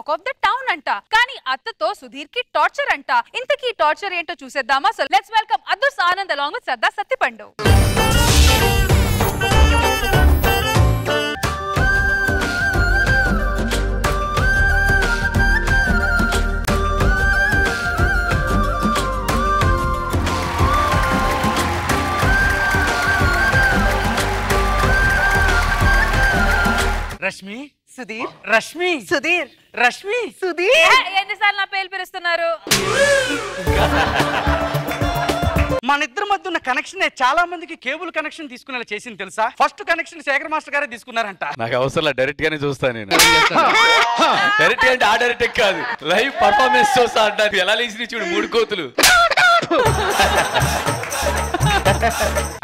Talk of the town అంట. కానీ అత్తతో సుధీర్కి torture అంట. ఇంతకీ టార్చర్ ఏంటో చూసేద్దామా? So let's welcome Adhurs Anand along with Sarda Sattipandu Rashmi Sudheer. Rashmi. Sudheer. Rashmi. Sudheer. ఎన్నిసార్లు నా పేరు పిలుస్తున్నారు? మన ఇద్దరి మధ్య ఉన్న కనెక్షన్ చాలా మందికి కేబుల్ కనెక్షన్ తీసుకునేలా చేసింది తెలుసా? ఫస్ట్ కనెక్షన్ శేఖర్ మాస్టర్ గారే తీసుకున్నారంట. నాకు అవసరం డైరెక్ట్ గానే చూస్తాను నేను. డైరెక్ట్ అంటే ఆ డైరెక్ట్ కాదు. లైవ్ పర్ఫార్మెన్స్ చూస్తా అంటారు. ఎలా లేచి చూడు మూడు కోతులు.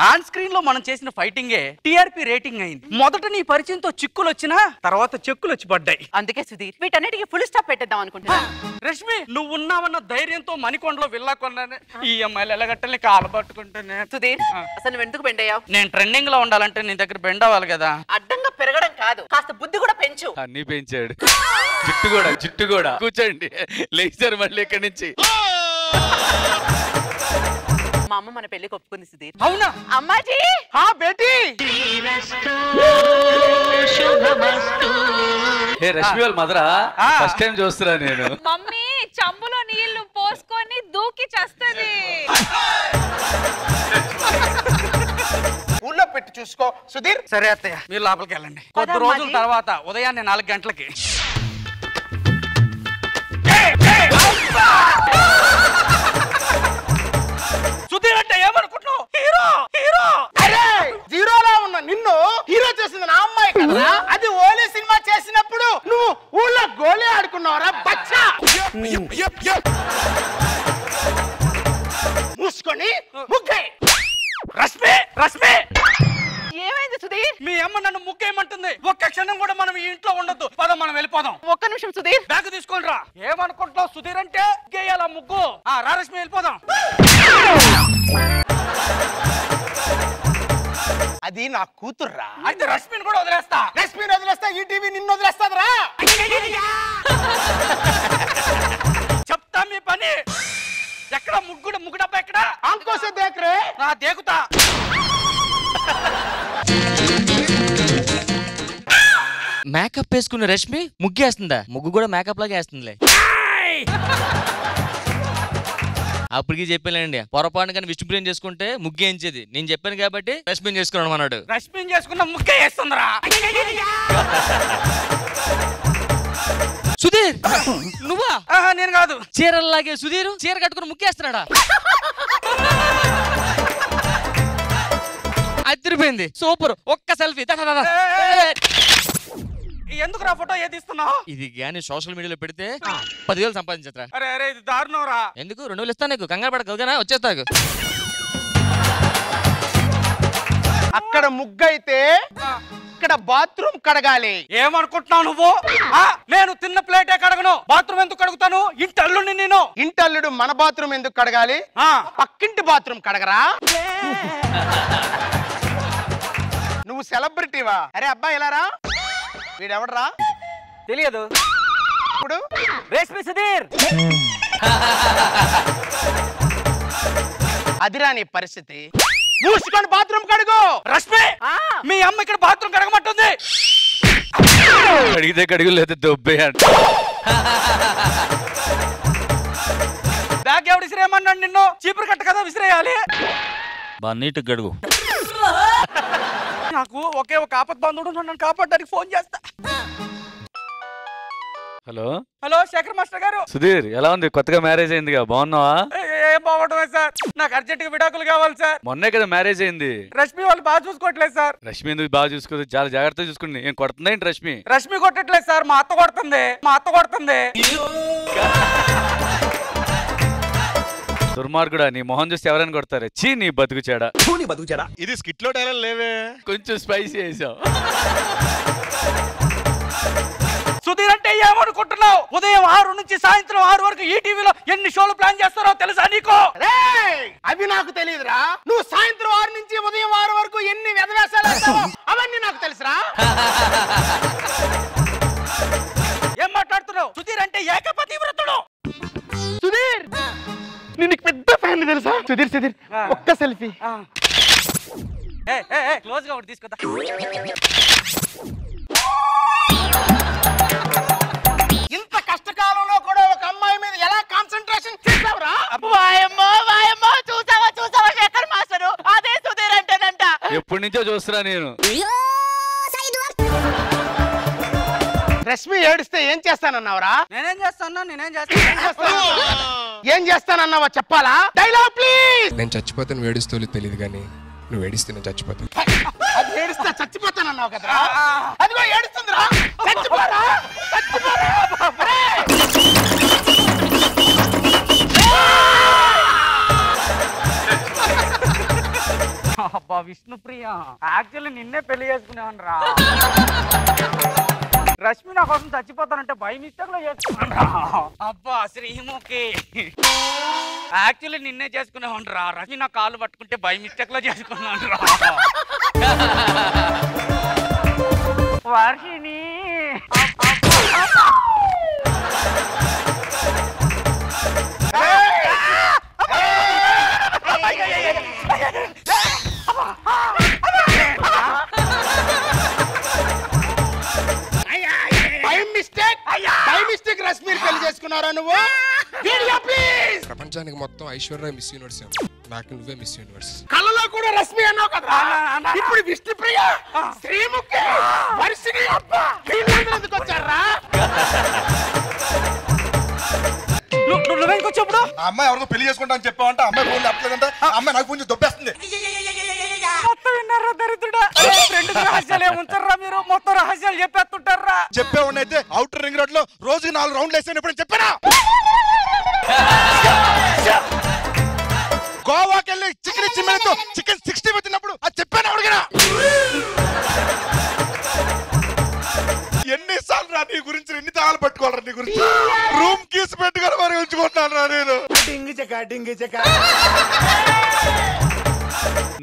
ఆన్ స్క్రీన్లో మనం చేసిన ఫైటింగే టిఆర్పి రేటింగ్ అయింది. మొదట నీ పరిచయంతో చిక్కులు వచ్చినా తర్వాత చెక్కులు వచ్చి పడ్డాయి. అందుకే సుధీర్ వీటన్నిటికీ ఫుల్ స్టాప్ పెట్టేద్దాం అనుకుంటున్నా. రష్మి నువ్వు ఉన్నావన్న ధైర్యంతో మణికొండలో విల్లా కొన్నానే. ఈ అమ్మాయిలు ఎలాగట్టని కాలు పట్టుకుంటేనే. సుధీర్. అసలు నువ్వు ఎందుకు బెండ్ అయ్యావు? నేను ట్రెండింగ్లో ఉండాలంటే నీ దగ్గర బెండ్ అవ్వాలి కదా. అడ్డంగా పెరగడం కాదు కాస్త బుద్ధి కూడా పెంచు. అన్ని పెంచాడు. జుట్టు కూడా జుట్టు కూడా. కూర్చోండి. లేచారు మళ్ళీ ఇక్కడి నుంచి? మా అమ్మ మన పెళ్ళికి ఒప్పుకుంది సుధీర్. అవునా? అమ్మాజీ! హా బేటీ! ఏ రష్మి వాళ్ళ మదరా ఆ. ఫస్ట్ టైం చూస్తున్నా నేను. మమ్మీ చంబులో నీళ్ళు పోసుకొని దూకి చస్తది. ఊళ్ళో పెట్టి చూసుకో. సుధీర్? సరే అత్తయ్య మీరు లోపలికి వెళ్ళండి. కొద్ది రోజుల. తర్వాత ఉదయాన్నే నాలుగు గంటలకి. హీరో! అరే జీరోలో ఉన్న నిన్ను హీరో చేసింది నా అమ్మాయి కదా? అది ఓలీ సినిమా చేసినప్పుడు నువ్వు ఊళ్ళో గోలీ ఆడుకున్నావురా బచ్చా? మూసుకొని ముగ్గే. రష్మి రష్మి! ఏమైంది సుధీర్? మీ అమ్మ నన్ను ముక్కేయమంటుంది ఒక్క క్షణం కూడా మనం ఈ ఇంట్లో ఉండొద్దు. పద మనం వెళ్ళిపోదాం. ఒక్క నిమిషం సుధీర్. బ్యాగ్ తీసుకొని రా ఏమనుకుంటున్నావు సుధీర్ అంటే గేయాల ముగ్గు? ఆ రా రష్మి వెళ్ళిపోదాం. అది నా కూతుర్రా. అయితే రష్మిని కూడా వదిలేస్తా. రష్మిని వదిలేస్తా ఈ టీవీ నిన్ను వదిలేస్తాదిరా. చెప్తా మీ పని. ఎక్కడ ముగ్గుడు ముగ్గుడబ్బా ఎక్కడ? అంకోసే దేకరే. నా దేకుతా. మేకప్ వేసుకున్న రష్మి ముగ్గేస్తుందా? ముగ్గు కూడా మేకప్ లాగా వేస్తుందిలే. అప్పటికి చెప్పానండి పొరపాటు కానీ విష్ణుప్రియం చేసుకుంటే ముగ్గేయించేది నేను చెప్పాను కాబట్టి రష్మిని చేసుకున్నాను అన్నాడు రష్మిని చేసుకున్న ముక్కే వేస్తుందిరా. సుధీర్! నువ్వా? నేను కాదు. చీరల్లాగే సుధీర్ చీర కట్టుకుని ముక్కేస్తున్నాడా అదిరిపోయింది. సూపర్. ఒక్క సెల్ఫీ. ఎందుకు రా ఫోటో ఏ తీస్తున్నావు? ఇది కానీ సోషల్ మీడియాలో పెడితే పదివేలు సంపాదించరా అరే అరే ఇది దారుణం రా ఎందుకు? రెండు వేలు ఇస్తాను నీకు. కంగారు పడక వచ్చేస్తాకు అక్కడ ముగ్గైతే ఇక్కడ బాత్రూమ్ కడగాలి. ఏమనుకుంటున్నావు నువ్వు? ఆ, నేను తిన్న ప్లేటే కడగను. బాత్రూమ్ ఎందుకు కడుగుతాను? ఇంటి అల్లుడిని నేను. ఇంటల్లుడు మన బాత్రూమ్ ఎందుకు కడగాలి? ఆ, పక్కింటి బాత్రూమ్ కడగరా? నువ్వు సెలబ్రిటీవా? అరే అబ్బాయి ఇలా రా? వీడెవడరా? తెలియదు. ఇప్పుడు? రేష్మి సుధీర్! అదిరా నీ పరిస్థితి. మూసుకొని బాత్రూమ్ కడుగు! రష్మి! మీ అమ్మ ఇక్కడ బాత్రూమ్ కడగమంటుంది. అడిగితే కడుగు లేదా దొబ్బే అంట. బ్యాగ్ ఎవడు విసిరేయమన్నాడు నిన్ను? చీపురు కట్ట కదా విసిరేయాలి. బా నీట్ గడుగు నాకు ఒకే ఒక ఆపత్ ఉన్నాడు, నన్ను కాపాడడానికి ఫోన్ చేస్తా. హలో. హలో శేఖర్ మాస్టర్ గారు. సుధీర్ ఎలా ఉంది? కొత్తగా మ్యారేజ్ అయిందిగా బాగున్నావా? ఏ- బాగుంటుంది సార్. నాకు అర్జెంటుగా విడాకులు కావాలి సార్. మొన్నే కదా మ్యారేజ్ అయింది. రష్మి వాళ్ళు బాగా చూసుకోవట్లేదు సార్. రష్మి ఎందుకు బాగా చూసుకోదు? చాలా జాగ్రత్తగా చూసుకుంది ఏం కొడుతుందా ఏంటి రష్మి? రష్మి కొట్టట్లేదు సార్ మా అత్త కొడుతుంది మా అత్త కొడుతుంది. దుర్మార్గుడా నీ మొహం చూస్తే ఎవరైనా కొడతారు? చీ నీ బతుకు చెడ. ఇది స్కిట్లో డైలాగ్ లేవే. కొంచెం స్పైసీ వేసావు సుధీర్ అంటే ఏమనుకుంటున్నావు? ఉదయం ఆరు నుంచి సాయంత్రం ఆరు వరకు ఈ టీవీలో ఎన్ని షోలు ప్లాన్ చేస్తారో తెలుసా నీకు! అవి నాకు తెలియదురా. నువ్వు సాయంత్రం ఆరు నుంచి ఉదయం ఆరు వరకు ఎన్ని వ్యధవేశాలు అవన్నీ నాకు తెలుసురా. ఫ్యాన్ తెలుసా? సుధీర్ సుధీర్ ఒక్క సెల్ఫీ. క్లోజ్గా ఒకటి తీసుకుందా ఇంత కష్టకాలంలో కూడా ఒక అమ్మాయి మీద ఎలా కాన్సన్ట్రేషన్ చేసావురా? వాయమ్మో వాయమ్మో చూసావా చూసావా శేఖర్ మాస్టరు? అదే సుధీర్ అంటేనంట. ఎప్పటి నుంచో చూస్తున్నా నేను. రష్మి ఏడిస్తే ఏం చేస్తానన్నావురా? నేనేం చేస్తాను? నేనేం చేస్తాను? ఏం చేస్తానన్నావా చెప్పాలా? Dialogue please! నేను చచ్చిపోతే నువ్వు ఏడుస్తూ తెలియదు కానీ నువ్వు ఏడిస్తే నేను చచ్చిపోతాను. అది ఏడిస్తే చచ్చిపోతానన్నావు కదరా? అదిగో ఏడుస్తుందిరా! చచ్చిపోరా! అబ్బా విష్ణుప్రియ. యాక్చువల్లీ నిన్నే పెళ్ళి చేసుకునేవాను రా రష్మి నా కోసం చచ్చిపోతానంటే బై మిస్టేక్లో చేసుకున్నాను రా అబ్బా శ్రీముఖి. యాక్చువల్లీ నిన్నే చేసుకునేవాడు రా. రష్మి నా కాళ్ళు పట్టుకుంటే బై మిస్టేక్లో చేసుకున్నాను రా. వర్షిని మిస్టేక్ రష్మీర్ పెళ్ళి చేసుకున్నారా నువ్వు? వీడియో ప్లీజ్ ప్రపంచానికి మొత్తం ఐశ్వర్య మిస్ యూనివర్స్. నాకు నువ్వే మిస్ యూనివర్స్. కళ్ళలో కూడా రష్మి అన్నావు కదా ఇప్పుడు విష్ణుప్రియ శ్రీముఖి వర్షిని వీళ్ళందరూ ఎందుకు వచ్చారా? నువ్వెంకొచ్చప్పుడు ఆ అమ్మాయి ఎవరికో పెళ్ళి చేసుకుంటా అని చెప్పావంటే అమ్మాయి ఫోన్ చెప్పలేదంటే ఆ అమ్మాయి నాకు ఫోన్ చేసి దొబ్బేస్తుంది. మొత్తం విన్నారా దరిద్రుడా? రెండు రహస్యాలు ఏముంటారా మీరు. మొత్తం రహస్యాలు చెప్పేస్తుంటారా చెప్పేవాడిని అయితే అవుటర్ రింగ్ రోడ్లో రోజుకి నాలుగు రౌండ్లు వేసాను ఎప్పుడు చెప్పానా? గోవాకి వెళ్ళి చికెన్ చిమ్మెలతో చికెన్ సిక్స్టీ తిన్నప్పుడు అది చెప్పాను అడిగినా ఎన్నిసార్లు రా నీ గురించి ఎన్ని తాళాలు పట్టుకోవాలరా నీ గురించి? రూమ్ కీస్ పెట్టుకొని మరి ఉంచుకుంటున్నాను రా నేను.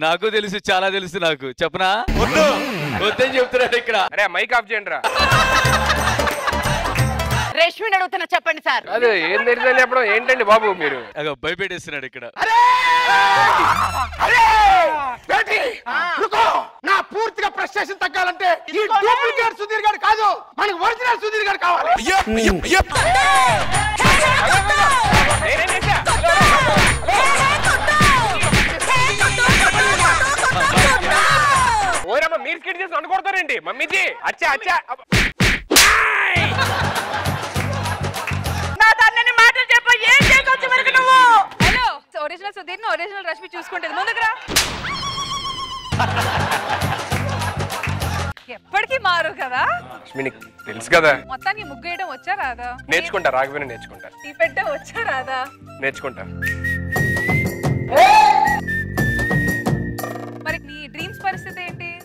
నాకు తెలుసు చాలా తెలుసు నాకు. చెప్పనా? వద్దు. వద్దని చెప్తున్నాడు ఇక్కడ. అరే మైక్ ఆఫ్ చేయండి రా రేష్మిని అడుగుతున్నా చెప్పండి సార్. అదే ఏం తెలియదని చెప్పడం ఏంటండి బాబు మీరు? అగో భయపెట్టేస్తున్నాడు ఇక్కడ. నా పూర్తిగా ఫ్రస్ట్రేషన్ తగ్గాలంటే ఈ డూప్లికేట్ సుధీర్ గారు కాదు మనకు ఒరిజినల్ సుధీర్ గారు కావాలి. ఓరమ్మ మీరు స్కిట్ చేసి అనుకోడతారేంటి మమ్మీజీ అచ్చా అచ్చా. అబ్బ. నా తన్నని మాటలు చెప్ప ఏం చేయకొచ్చు మరి నువ్వు? Hello original Sudheer original Rashmi చూసుకుంటుంది. ముందుకు రా ఎప్పటికీ మారు కదా? నీకు తెలుసు కదా. మొత్తానికి ముగ్గు వేయడం వచ్చా రాదా? నేర్చుకుంటా రాకపోయినా నేర్చుకుంటా. టీ పెట్టడం వచ్చా రాదా? నేర్చుకుంటా.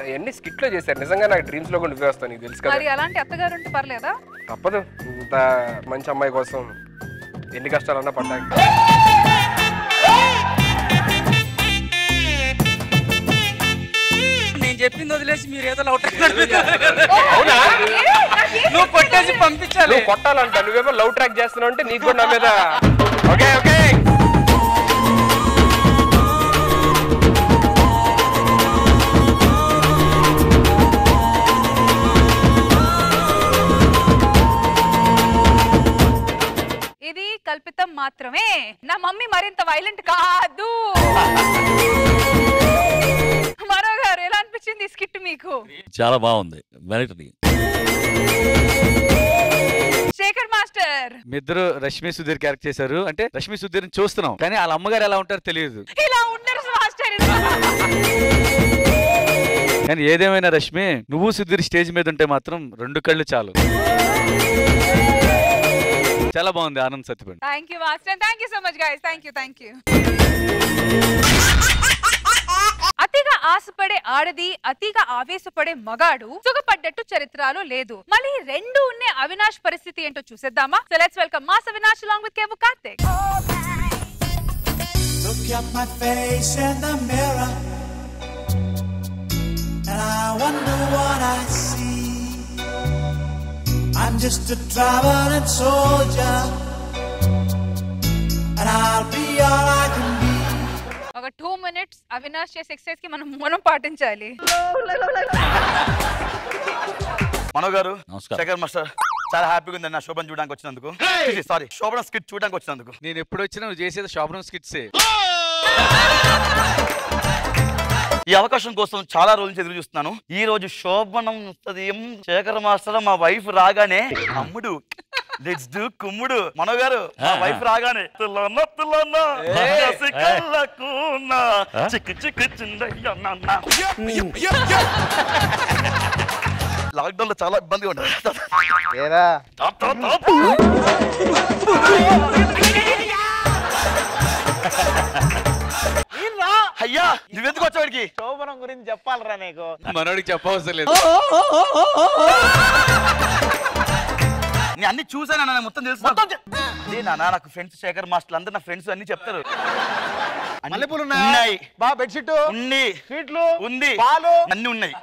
అవన్నీ స్కిట్లో చేశారు? నిజంగా నాకు డ్రీమ్స్లో కూడా నువ్వే వస్తావు నీకు తెలుసు కదా. మరి అలాంటి అత్తగారు ఉంటే పర్లేదా? తప్పదు. ఇంత మంచి అమ్మాయి కోసం ఎన్ని కష్టాలన్నా పడ్డాక నేను చెప్పింది వదిలేసి మీరు ఏదో లౌట్ నువ్వు కొట్టేసి పంపించాలి. నువ్వు కొట్టాలంట. నువ్వేమో లవ్ ట్రాక్ చేస్తున్నావు అంటే నీకు కూడా నా మీద ఓకే ఓకే. మాత్రమే. నా మమ్మీ మరింత వైలెంట్ కాదు. మరో గారు ఎలా అనిపించింది ఈ స్కిట్ మీకు? చాలా బాగుంది. వెరైటీ. శేఖర్ మాస్టర్. మీ ఇద్దరు రష్మి సుధీర్ క్యారెక్టర్ చేశారు. అంటే రష్మి సుధీర్ చూస్తున్నాం. కానీ వాళ్ళ అమ్మగారు ఎలా ఉంటారో తెలియదు. ఇలా ఉండరు మాస్టర్. కానీ ఏదేమైనా రష్మి నువ్వు సుధీర్ స్టేజ్ మీద ఉంటే మాత్రం రెండు కళ్ళు చాలు. చాలా బాగుంది Anand సత్యపండి. Thank you master thank you so much guys thank you thank you అతిగా ఆశపడే ఆడది అతిగా ఆవేశపడే మగాడు సుఖపడ్డట్టు చరిత్రలో లేదు. మళ్ళీ రెండు ఉన్న అవినాష్ పరిస్థితి ఏంటో చూసేద్దామా? So let's welcome mass Avinash along with Kevvu Karthik. Look at my face in the mirror, and I wonder what I see. I'm just a traveling soldier, two minutes Avinash చేసే ఎక్సర్సైజ్కి మనం మనం పాటించాలి. మనో గారు నమస్కారం. శేఖర్ మాస్టర్ చాలా హ్యాపీగా ఉంది నా శోభన్ చూడడానికి వచ్చినందుకు. సారీ శోభన స్కిట్ చూడడానికి వచ్చినందుకు. నేను ఎప్పుడు వచ్చినా నువ్వు చేసేది షాప్ స్కిట్సే ఈ అవకాశం కోసం చాలా రోజుల నుంచి ఎదురు చూస్తున్నాను. ఈ రోజు శోభనం ఉదయం శేఖర్ మాస్టర్ మా వైఫ్ రాగానే అమ్ముడు లెట్స్ డూ కుమ్ముడు. మనో గారు మా వైఫ్ రాగానే తులన్న కసి కళ్ళకున్న చిక్కు చిక్కు చిందయ్య నాన్న. లాక్డౌన్లో చాలా ఇబ్బందిగా టాప్. అయ్యా నువ్వెందుకు వచ్చావాడికి శోభనం గురించి చెప్పాలరా నీకు. మనోడికి చెప్పవసరం లేదు. నేను అన్ని చూసాను నాన్న మొత్తం తెలుసు అదే నాన్న నాకు ఫ్రెండ్స్ శేఖర్ మాస్టర్లు అందరు నా ఫ్రెండ్స్ అన్ని చెప్తారు. అన్ని- మల్లెపూలు ఉన్నాయి? బా బెడ్షీట్ ఉంది. స్వీట్లు. ఉంది. పాలు. అన్ని ఉన్నాయి.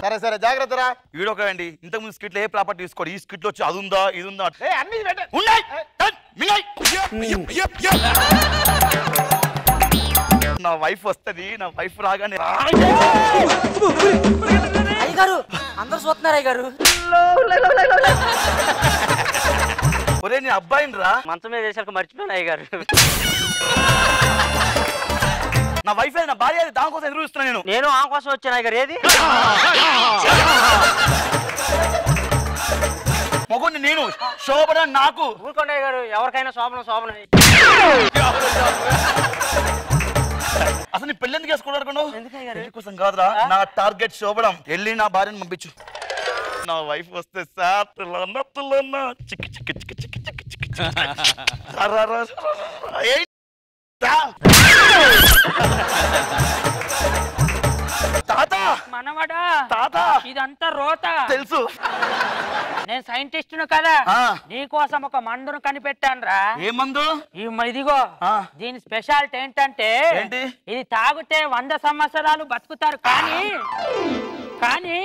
సరే సరే జాగ్రత్త రా. వీడొక అండి. ఇంతకు ముందు స్కిట్లో ఏ ప్రాపర్టీ తీసుకోడు? ఈ స్కిట్లో వచ్చి అది ఉందా ఇది ఉందా ఏ అన్ని ఉన్నాయి. మింగాయ్. నా వైఫ్ వస్తది నా వైఫ్ రాగానే అయ్యగారు అందరు చూస్తున్నారు అయ్యగారు ఒరే నీ అబ్బాయిని రా మంచం మీద వేసాక మర్చిపోయాను అయ్యగారు నా వైఫ్ నా భార్య అది, దానికోసం ఎదురు చూస్తున్నా నేను. నేను ఆ కోసం వచ్చాను అయ్యగారు ఏది? మొగుడిని నేను శోభన నాకు. ఊరుకోండి అయ్యగారు ఎవరికైనా శోభనం శోభనం అసలు నీ పెళ్ళి ఎందుకు పెళ్ళి కోసం కాదురా నా టార్గెట్ శోభనం వెళ్ళి నా భార్యను పంపించు. నా వైఫ్ వస్తే సార్ తులన్న తులన్న చిక్కి చిక్కి చిక్కి చిక్కి చిక్కి చిక్కి చిక్కి. తాత! మనవడా! తాత! ఇదంతా రోత! తెలుసు. నేను సైంటిస్ట్ కదా. నీకోసం ఒక మందును కనిపెట్టాను రా ఏ మందు? ఇదిగో. దీని స్పెషాలిటీ ఏంటంటే ఏంటి? ఇది తాగితే వంద సంవత్సరాలు బతుకుతారు. కానీ కానీ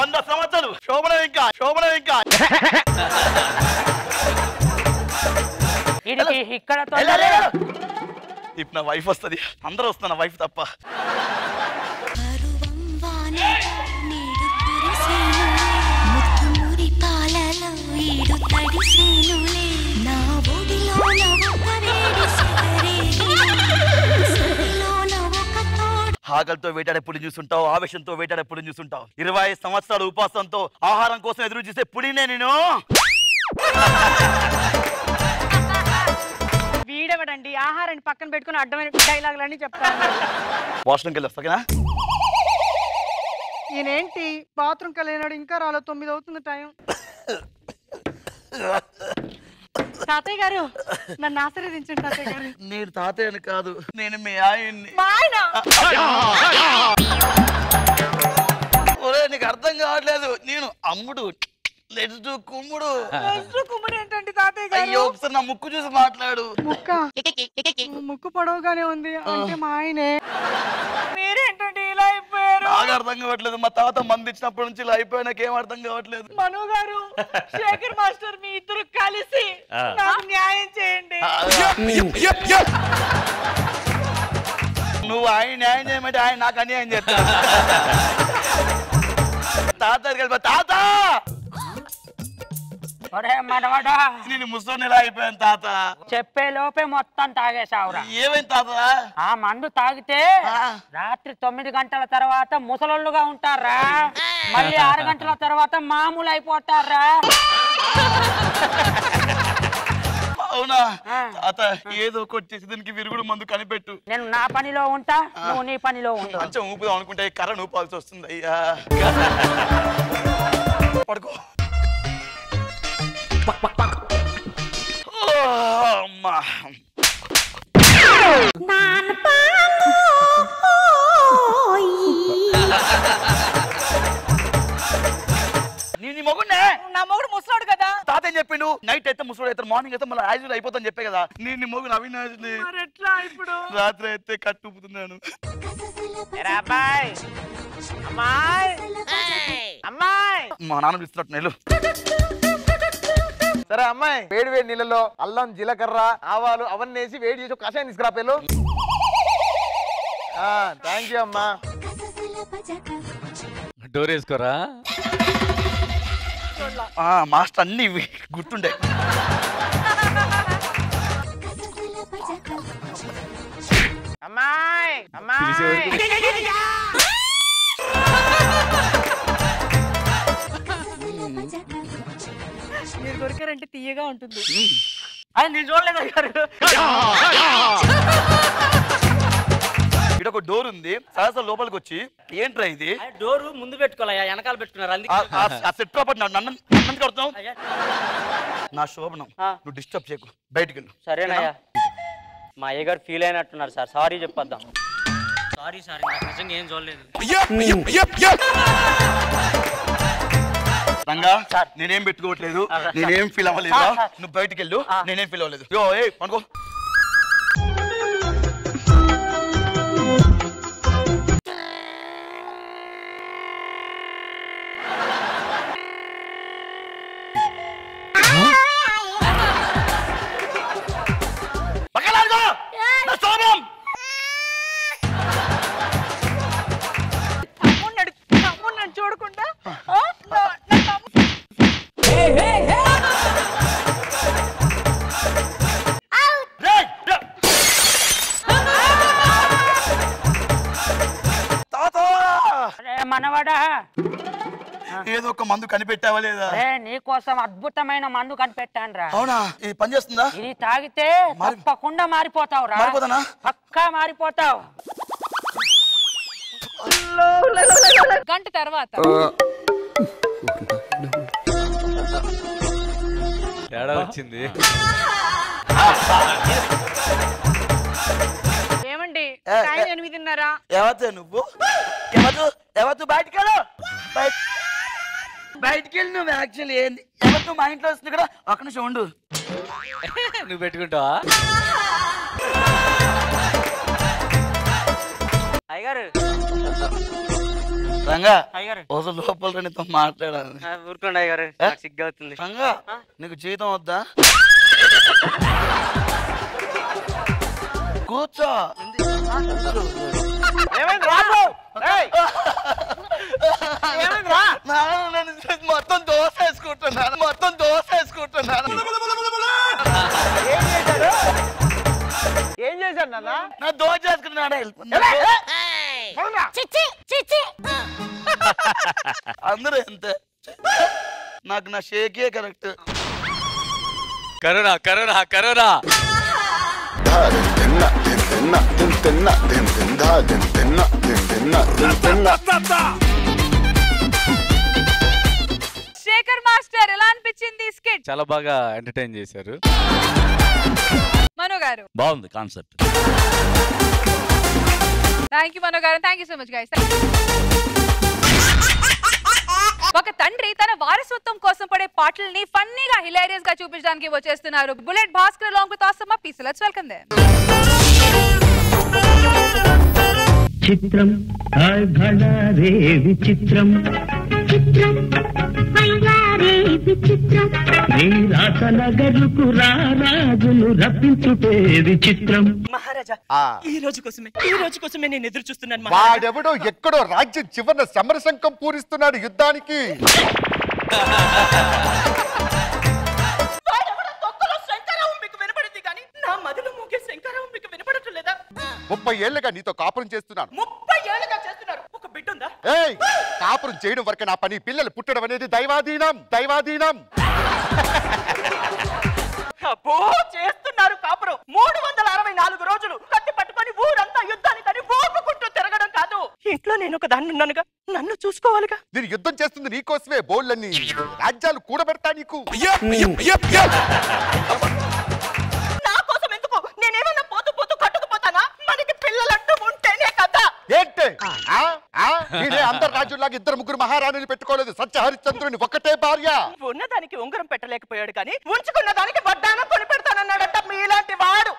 వంద సంవత్సరాలు. శోభనం ఇంకా శోభనం ఇంకా ఇది ఇక్కడ. ఇప్పుడు నా వైఫ్ వస్తుంది. అందరూ వస్తున్నా వైఫ్ తప్ప. నా ఒక తోడు. ఆకలితో వేటాడే పులి చూస్తుంటావు ఆవేశంతో వేటాడే పులి చూస్తుంటావు. ఇరవై సంవత్సరాలు ఉపాసంతో ఆహారం కోసం ఎదురు చూసే పులినే నేను. వీడవడండి? ఆహారాన్ని పక్కన పెట్టుకుని అడ్డమైన డైలాగులన్నీ చెప్తాను వాష్రూమ్కి వెళ్ళి వస్తాగా ఈయనేంటి? బాత్రూమ్ వెళ్ళినాడు ఇంకా రాలేదు. తొమ్మిది అవుతుంది టైం. తాతయ్య గారు నన్ను ఆశీర్వదించండి తాతయ్య గారు. నేను తాతయ్యని కాదు నేను మీ ఆయన్ని. మా ఆయన? ఒరే నీకు అర్థం కావట్లేదు. నేను అమ్ముడు. లెట్స్ డూ కుమ్ముడు. నెక్స్ట్ కుమ్మడి ఏంటండి తాతయ్య గారు? అయ్యో ఒకసారి నా ముక్కు చూసి మాట్లాడు. ముక్క? ముక్కు పొడవుగానే ఉంది అంటే మా ఆయనే. మీరేంటండి ఇలా అయిపోయారు? నాకు అర్థం కావట్లేదు. మా తాత మంది ఇచ్చినప్పటి నుంచి ఇలా అయిపోయినాక ఏం అర్థం కావట్లేదు. మను గారు శేఖర్ మాస్టర్ మీ ఇద్దరు కలిసి. నాకు న్యాయం చేయండి. నువ్వు ఆయన న్యాయం చేయమంటే ఆయన నాకు అన్యాయం చేస్తాడు. తాత తాత! ఒరే మనవడా నేను ముసలోని ఎలా అయిపోయాను తాత. చెప్పే లోపే మొత్తం తాగేసావురా ఏమైంది తాత? ఆ మందు తాగితే రాత్రి తొమ్మిది గంటల తర్వాత ముసలోళ్ళుగా ఉంటారా? మళ్ళీ ఆరు గంటల తర్వాత మామూలు అయిపోతారా అవునా తాత ఏదో ఒకటి చేసి దీనికి విరుగుడు మందు కనిపెట్టు. నేను నా పనిలో ఉంటా నువ్వు నీ పనిలో ఉండు. మంచం ఊపుదాం అనుకుంటే కర్ర ఊపాల్సి వస్తుంది అయ్యా. పడుకో. అమ్మా. నీ నీ మొగుడినే? నా మొగుడు ముసలోడు కదా. తాత ఏం చెప్పిండు? నైట్ అయితే ముసడు అయితే మార్నింగ్ అయితే మళ్ళీ యాజ్ అయిపోతాను చెప్పే కదా. నీ నీ మొగుడు అవినాష్ని ఎట్లా ఇప్పుడు? రాత్రి అయితే కట్టు ఊపుతున్నాను అబ్బాయి. అమ్మాయి. అమ్మాయి. మా నాన్న పిలుస్తున్నట్టు నెల్లు సరే అమ్మాయి వేడి వేడి నీళ్ళలో అల్లం జీలకర్ర ఆవాలు అవన్నీ వేసి వేడి చేసి ఒక కషాయం తీసుకురా పిల్లలు థ్యాంక్ యూ అమ్మా. డోర్ వేసుకోరా? ఆ, మాస్టర్ అన్ని ఇవి గుర్తుండే. అమ్మాయి అమ్మాయి. మీరు దొరికారంటే తీయగా ఉంటుంది. అది నేను చూడలేదు అయ్యారు ఇక్కడ ఒక డోర్ ఉంది. సరసర లోపలికి వచ్చి ఏంట్రా ఇది? డోరు ముందు పెట్టుకోవాలయ్యా వెనకాల పెట్టుకున్నారు ఆ సెట్ నన్ను నన్ను నా శోభనం. నువ్వు డిస్టర్బ్ చేయకు. బయటికి వెళ్ళు. సరేనయ్యా. మా అయ్యగారు ఫీల్ అయినట్టున్నారు సార్. సారీ చెప్పొద్దాం. సారీ సార్ నిజంగా ఏం చూడలేదు రంగా నేనేం పెట్టుకోవట్లేదు. నేనేం ఫీల్ అవ్వలేదు నువ్వు బయటికి వెళ్ళు. నేనేం ఫీల్ అవ్వలేదు. యో ఏ అనుకో కనిపెట్టావా లేదా? నీకోసం అద్భుతమైన మందు కనిపెట్టాను రా అవునా? ఇది పని చేస్తుందా? ఇది తాగితే తప్పకుండా మారిపోతావు రా మారిపోతానా? పక్కా మారిపోతావు. గంట తర్వాత. తేడా వచ్చింది. ఏమండి. ఎనిమిదిన్నరా. ఎవరు నువ్వు? ఎవరు ఎవరు బయటికి వెళ్ళు బయట- బయటికి వెళ్ళి నువ్వు యాక్చువల్లీ ఏంది? ఎవరు నువ్వు మా ఇంట్లో వస్తుంది కదా ఒక్క నిమిషం ఉండు. నువ్వు పెట్టుకుంటావా? అయ్యగారు. రంగా అయ్యగారు. రోజు లోపల నీతో మాట్లాడాలి. ఆ, ఊరుకోండి అయ్యగారు? నాకు సిగ్గు అవుతుంది. రంగా నీకు జీతం వద్దా? కూర్చో. మొత్తం దోశ వేసుకుంటున్నాను. మొత్తం దోశ వేసుకుంటున్నాను. ఏం ఏం చేశాడు నాన్న? నా దోశ వేసుకున్నాడు అందరూ ఎంత? నాకు నా షేకే correct. Corona corona corona. Shekar master ఎలా అనిపించింది స్కిట్ చాలా బాగా ఎంటర్టైన్ చేశారు. మను గారు. బాగుంది concept thank you Manu garu. Thank you so much guys ఒక తండ్రి తన వారసత్వం కోసం పడే పాటల్ని ఫన్నీగా హిలేరియస్గా చూపించడానికి వచ్చేస్తున్నారు. Bullet Bhaskar long with awesome piece let's welcome them చిత్రం హాయ్ భళా రే విచిత్రం నీ రాత నగరుకు రారాజును రప్పించుటే విచిత్రం. మహారాజా ఈ రోజు కోసమే ఈ రోజు కోసమే నేను ఎదురు చూస్తున్నాను వాడెవడో ఎక్కడో రాజ్యం చివరన సమరశంకం పూరిస్తున్నాడు యుద్ధానికి. ముప్పై ఏళ్ళుగా నీతో కాపురం చేస్తున్నాను. ముప్పై ఏళ్ళుగా చేస్తున్నారు. ఒక బిడ్డ ఉందా? ఏయ్ కాపురం చేయడం వరకు నా పని పిల్లలు పుట్టడం అనేది దైవాధీనం దైవాధీనం. అబ్బో చేస్తున్నారు కాపురం. మూడు వందల అరవై నాలుగు రోజులు కత్తి పట్టుకొని ఊరంతా యుద్ధానికని ఊపుకుంటూ తిరగడం కాదు. ఇంట్లో నేను ఒక దాన్ని ఉన్నానుగా నన్ను చూసుకోవాలిగా. నేను యుద్ధం చేస్తుంది నీకోసమే బోళ్ళని రాజ్యాలు కూడబెడతా నీకు. ఏంటే ఆ? ఆ? నేనే అందరు రాజుల్లాగా ఇద్దరు ముగ్గురు మహారాణులు పెట్టుకోలేదు. సత్య హరిశ్చంద్రుని ఒక్కటే భార్య. ఉన్నదానికి ఉంగరం పెట్టలేకపోయాడు కానీ ఉంచుకున్న దానికి వడ్డానం కొని పెడతానన్నాడట మీలాంటి వాడు.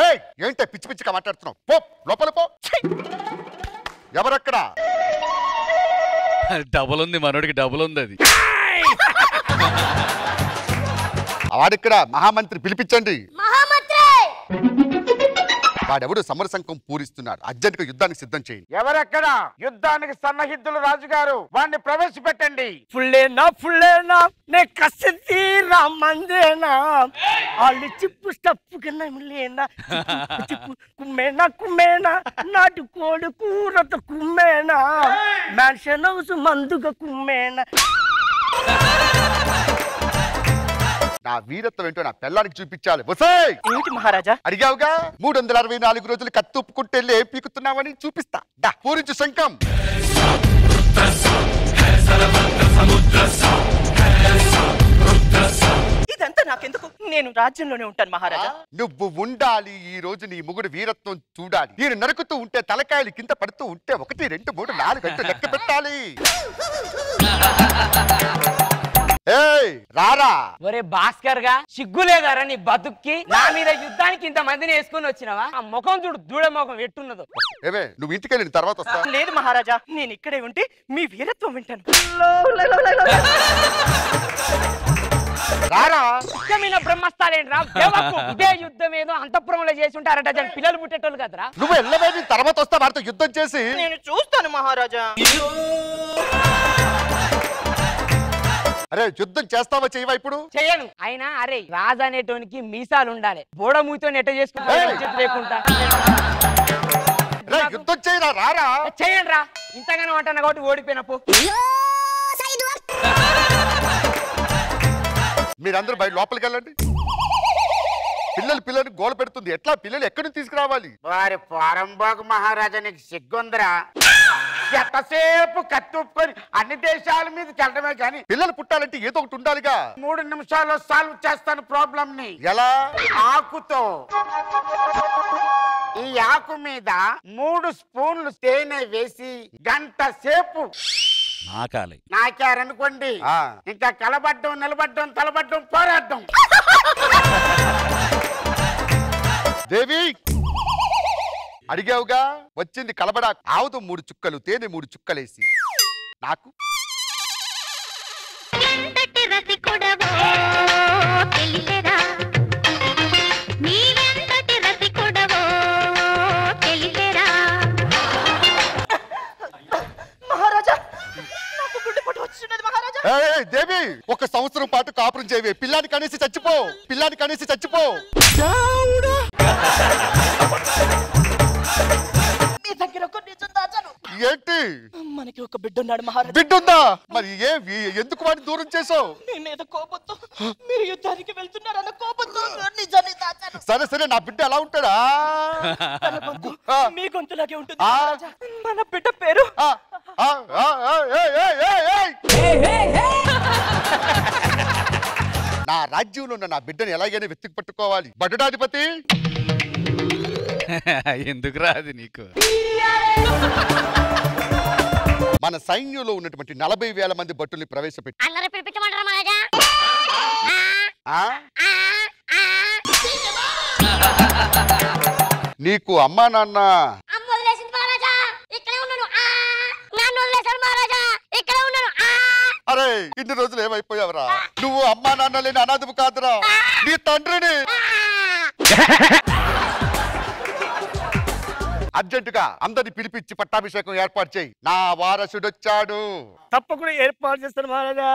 ఏయ్ ఏంటే పిచ్చి పిచ్చిగా మాట్లాడుతున్నావు? పో లోపల పో. ఎవరక్కడ? డబుల్ ఉంది మనోడికి డబుల్ ఉంది అది. వాడిక్కడ మహామంత్రి పిలిపించండి. వాడెవడు సమరశంకం పూరిస్తున్నాడు. అర్జెంట్ యుద్ధానికి సిద్ధం చేయండి. ఎవరెక్కడ? యుద్ధానికి సన్నహిద్దులు రాజుగారు. వాడిని ప్రవేశపెట్టండి. ఫుల్లేనా ఫుల్లేనా నే కసి తీరా మందేనా వాళ్ళు చిప్పు స్టప్పు చిప్పు కుమ్మేనా కుమ్మేనా? నాటు కోడి కూరతో కుమ్మేనా? మ్యాన్షన్ హౌస్ మందుగా కుమ్మేనా? నా వీరత్వం ఏంటో నా పెళ్ళానికి చూపించాలి. వసేయ్! ఏంటి మహారాజా? అడిగావుగా? మూడు వందల అరవై నాలుగు రోజులు కత్తి ఉప్పుకుంటే వెళ్ళి ఏం పీకుతున్నావని చూపిస్తా పూరించు శంఖం. ఇదంతా నాకెందుకు? నేను రాజ్యంలోనే ఉంటాను మహారాజా. నువ్వు ఉండాలి ఈ రోజు నీ ముగుడు వీరత్వం చూడాలి. నేను నరుకుతూ ఉంటే తలకాయలు కింద పడుతూ ఉంటే ఒకటి రెండు మూడు నాలుగు అంటూ లెక్క పెట్టాలి. రారా. ఒరే భాస్కర్గా సిగ్గు లేదారా నీ బతుక్కి? నా మీద యుద్ధానికి ఇంత మందిని వేసుకొని వచ్చినావా? ఆ ముఖం చూడు దూడ ముఖం ఎట్టున్నదో. ఏమే నువ్వు ఇంటికి వెళ్ళిన తర్వాత వస్తా. లేదు మహారాజా నేను ఇక్కడే ఉండి మీ వీరత్వం వింటాను. రారా. యుద్ధమైన బ్రహ్మస్థాలేంట్రా? దేవకు ఇదే యుద్ధం ఏదో అంతఃపురంలో చేసి ఉంటారట జన. పిల్లలు పుట్టేటోళ్ళు కదరా. నువ్వు తర్వాత వస్తా వారితో యుద్ధం చేసి. నేను చూస్తాను మహారాజా. అరే యుద్ధం చేస్తావా చేయవా ఇప్పుడు? చేయను. అయినా అరే రాజు అనేటోనికి మీసాలు ఉండాలి. బోడ మూతో నెట్ట చేసుకుంటా యుద్ధం చేయరా రారా? చేయండి రా. ఇంతగానో అంటున్నా కాబట్టి ఓడిపోయిన పో. మీరందరూ బయట లోపలికి వెళ్ళండి పిల్లలు పిల్లలు గోల పెడుతుంది. ఎట్లా? పిల్లలు ఎక్కడి నుంచి తీసుకురావాలి? వారి పోరంబోకు మహారాజా నీకు సిగ్గుందిరా? ఎంతసేపు కత్తుకొని అన్ని దేశాల మీద వెళ్ళడమే కానీ పిల్లలు పుట్టాలంటే ఏదో ఒకటి ఉండాలిగా. మూడు నిమిషాల్లో సాల్వ్ చేస్తాను ప్రాబ్లం ని. ఎలా? ఆకుతో. ఈ ఆకు మీద మూడు స్పూన్లు తేనె వేసి గంట సేపు నాకాలి. నాకారనుకోండి. ఇంకా కలబడ్డం నిలబడ్డం తలబడ్డం పోరాడడం. దేవి! అడిగావుగా? వచ్చింది కలబడా ఆవుతో మూడు చుక్కలు తేనె మూడు చుక్కలేసి. నాకు? మహారాజా నాకు గుండెపోటు వచ్చినది మహారాజా. ఏయ్, దేవి ఒక సంవత్సరం పాటు కాపురం చేయవే. పిల్లాని కనేసి చచ్చిపో పిల్లాని కనేసి చచ్చిపో. మీ దగ్గర ఒక నిజం దాచాను. ఏంటి? మనకి ఒక బిడ్డ ఉన్నాడు మహారాజా. బిడ్డ ఉందా మరి ఏ ఏ- ఎందుకు వాడిని దూరం చేసావు మీ మీద కోపంతో మీరు యుద్ధానికి వెళ్తున్నారన్న కోపంతో నిజాన్ని దాచాను. సరే సరే నా బిడ్డ ఎలా ఉంటాడా? తన గొంతు మీ గొంతులాగే ఉంటుంది మహారాజా. మన బిడ్డ పేరు? ఆ, ఆ, ఆ, ఏయ్, ఏయ్, ఏయ్, ఏయ్. రాజ్యంలో ఉన్న నా బిడ్డను ఎలాగైనా వెతికి పట్టుకోవాలి. బడుడాధిపతి ఎందుకు రాదు నీకు? మన సైన్యంలో ఉన్నటువంటి నలభై వేల మంది భటుల్ని ప్రవేశపెట్టి అందరూ పిలిపించమంటారా మహారాజా ఆ? నీకు అమ్మా నాన్న. అమ్మ వదిలేసింది మహారాజా. ఇక్కడే ఉన్నాను. ఆ! నన్ను వదిలేశారు మహారాజా. ఇక్కడే ఉన్నాను. ఆ! అరే ఇన్ని రోజులు ఏమైపోయావురా? నువ్వు అమ్మా నాన్న లేని అనాథము కాదురా. నీ తండ్రిని. అర్జెంటుగా అందరిని పిలిపించి పట్టాభిషేకం ఏర్పాటు చేయి. నా వారసుడొచ్చాడు. తప్పకుండా ఏర్పాటు చేస్తాను మహారాజా.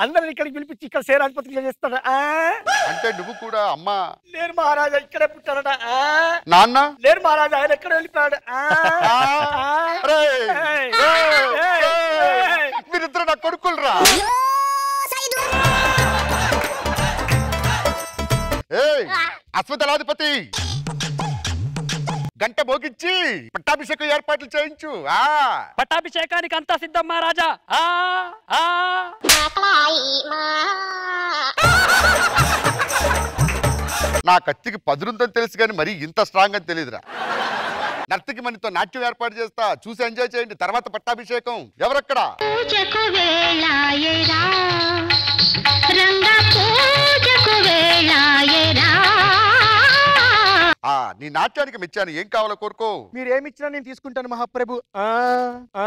అందరిని ఇక్కడికి పిలిపించి ఇక్కడ సేరాధిపతిగా చేస్తాడు. అంటే నువ్వు కూడా అమ్మా. లేరు మహారాజా ఇక్కడే పుట్టాడట ఆ. నాన్న? లేరు మహారాజా ఆయన ఎక్కడ వెళ్ళిపోయాడు. మీరిద్దరు నా కొడుకులరా? ఏయ్ అశ్వదళాధిపతి గంట మోగించి పట్టాభిషేకం ఏర్పాట్లు చేయించు. ఆ. పట్టాభిషేకానికి అంతా సిద్ధం మహారాజా ఆ ఆ. నా కత్తికి పదురుందని తెలుసు కానీ మరి ఇంత స్ట్రాంగ్ అని తెలియదురా నర్తకి మనతో నాట్యం ఏర్పాటు చేస్తా. చూసి ఎంజాయ్ చేయండి. తర్వాత పట్టాభిషేకం. ఎవరక్కడ? పూజకు వేళాయరా. రంగ పూజకు వేళాయరా. ఆ నీ నాట్యానికి మెచ్చాను. ఏం కావాలో కోరుకో. మీరు ఏమిచ్చినా నేను తీసుకుంటాను మహాప్రభు. ఆ, ఆ.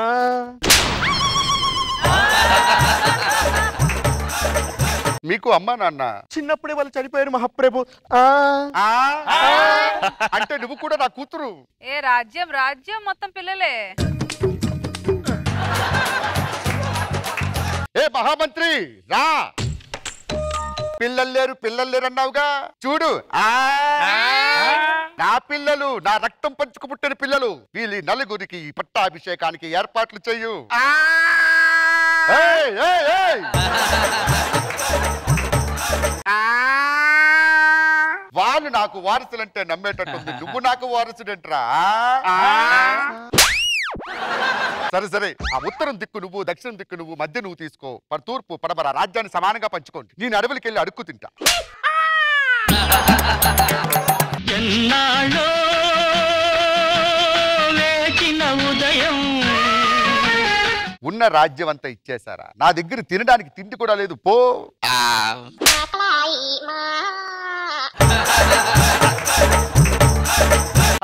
మీకు అమ్మా నాన్న? చిన్నప్పుడే వాళ్ళు చనిపోయారు మహాప్రభు. ఆ, ఆ, అంటే నువ్వు కూడా నా కూతురు? ఏ రాజ్యం రాజ్యం మొత్తం పిల్లలే. ఏ మహామంత్రి రా. పిల్లలు లేరు పిల్లలు లేరు అన్నావుగా. చూడు. ఆ. నా పిల్లలు నా రక్తం పంచుకు పుట్టిన పిల్లలు వీళ్ళ నలుగురికి ఈ పట్టాభిషేకానికి ఏర్పాట్లు ఏయ్, ఏయ్. వాళ్ళు నాకు వారసులంటే నమ్మేటట్టుంది. నువ్వు నాకు వారసుడంట్రా. సరే సరే. ఆ ఉత్తరం దిక్కు నువ్వు దక్షిణం దిక్కు నువ్వు మధ్య నువ్వు తీసుకో. పర్ తూర్పు పడమర రాజ్యాన్ని సమానంగా పంచుకోండి. నేను అడవులకి వెళ్ళి అడుక్కు తింటా. ఉన్న రాజ్యం అంతా ఇచ్చేసారా నా దగ్గర తినడానికి తిండి కూడా లేదు పో.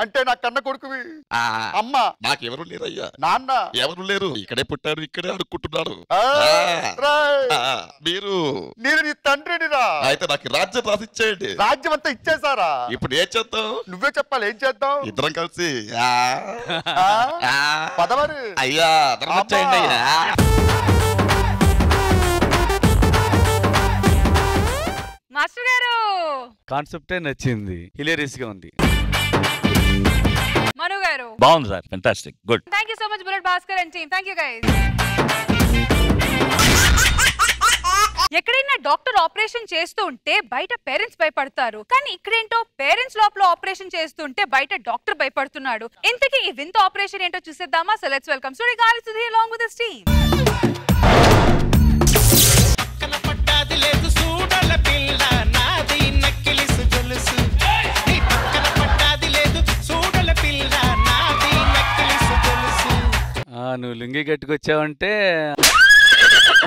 అంటే నా కన్న కొడుకువి. అమ్మ. నాకెవరు లేరయ్యా. నాన్న. ఎవరు లేరు. ఇక్కడే పుట్టారు ఇక్కడే అడుక్కుంటున్నారు మీరు. నేను నీ తండ్రినిరా. అయితే నాకు రాజ్యం రాసిచ్చేయండి. రాజ్యం అంతా ఇచ్చేసారా ఇప్పుడు ఏం చేద్దాం? నువ్వే చెప్పాలి ఏం చేద్దాం? ఇద్దరం కలిసి. ఆ, ఆ? ఆ, పదవరి. అయ్యా చేయండి అయ్యా. మాస్టర్ గారు. కాన్సెప్టే నచ్చింది. హిలేరియస్గా ఉంది. మను గారు. బాగుంది sir fantastic good thank you so much Bullet Bhaskar and team thank you guys ఎక్కడైనా డాక్టర్ ఆపరేషన్ చేస్తూ ఉంటే బయట పేరెంట్స్ భయపడతారు. కానీ ఇక్కడేంటో పేరెంట్స్ లోపల ఆపరేషన్ చేస్తుంటే బయట డాక్టర్ భయపడుతున్నాడు. ఇంతకీ ఈ వింత ఆపరేషన్ ఏంటో చూసేద్దామా? So let's welcome Sudigali Sudhi along with team పట్టాది లేదు చూడల పిల్ల. నువ్వు లుంగి కట్టుకొచ్చావంటే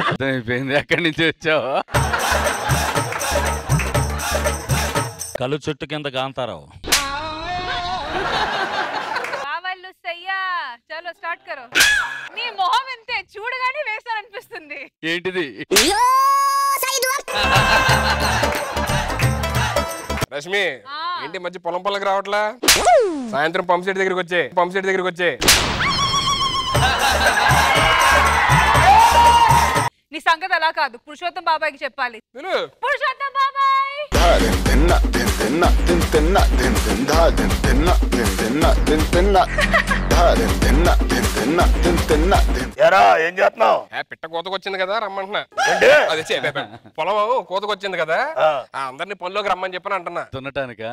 అర్థమైపోయింది. ఎక్కడి నుంచి వచ్చావు? కళ్ళు చుట్టు కింద కాంతారావు. చలో స్టార్ట్ కరో. నీ మొహం ఎంతే చూడగానే వేసారనిపిస్తుంది ఏంటిది? రష్మి ఏంటి మధ్య పొలం పొలకి రావట్లా? సాయంత్రం పంప్ సెట్ దగ్గరికి వచ్చే పంప్ సెట్ దగ్గరికి వచ్చే. నీ సంగతి అలా కాదు పురుషోత్తం బాబాయ్కి చెప్పాలి విను పురుషోత్తం బాబాయ్ ఎరా ఏం చేస్తున్నావు పిట్ట కోతకొచ్చింది కదా రమ్మంటున్నా అది చే, బే, బే. పొలం కోతకొచ్చింది కదా ఆ, అందరినీ పనిలోకి రమ్మని చెప్పని అంటున్నా దున్నటానికా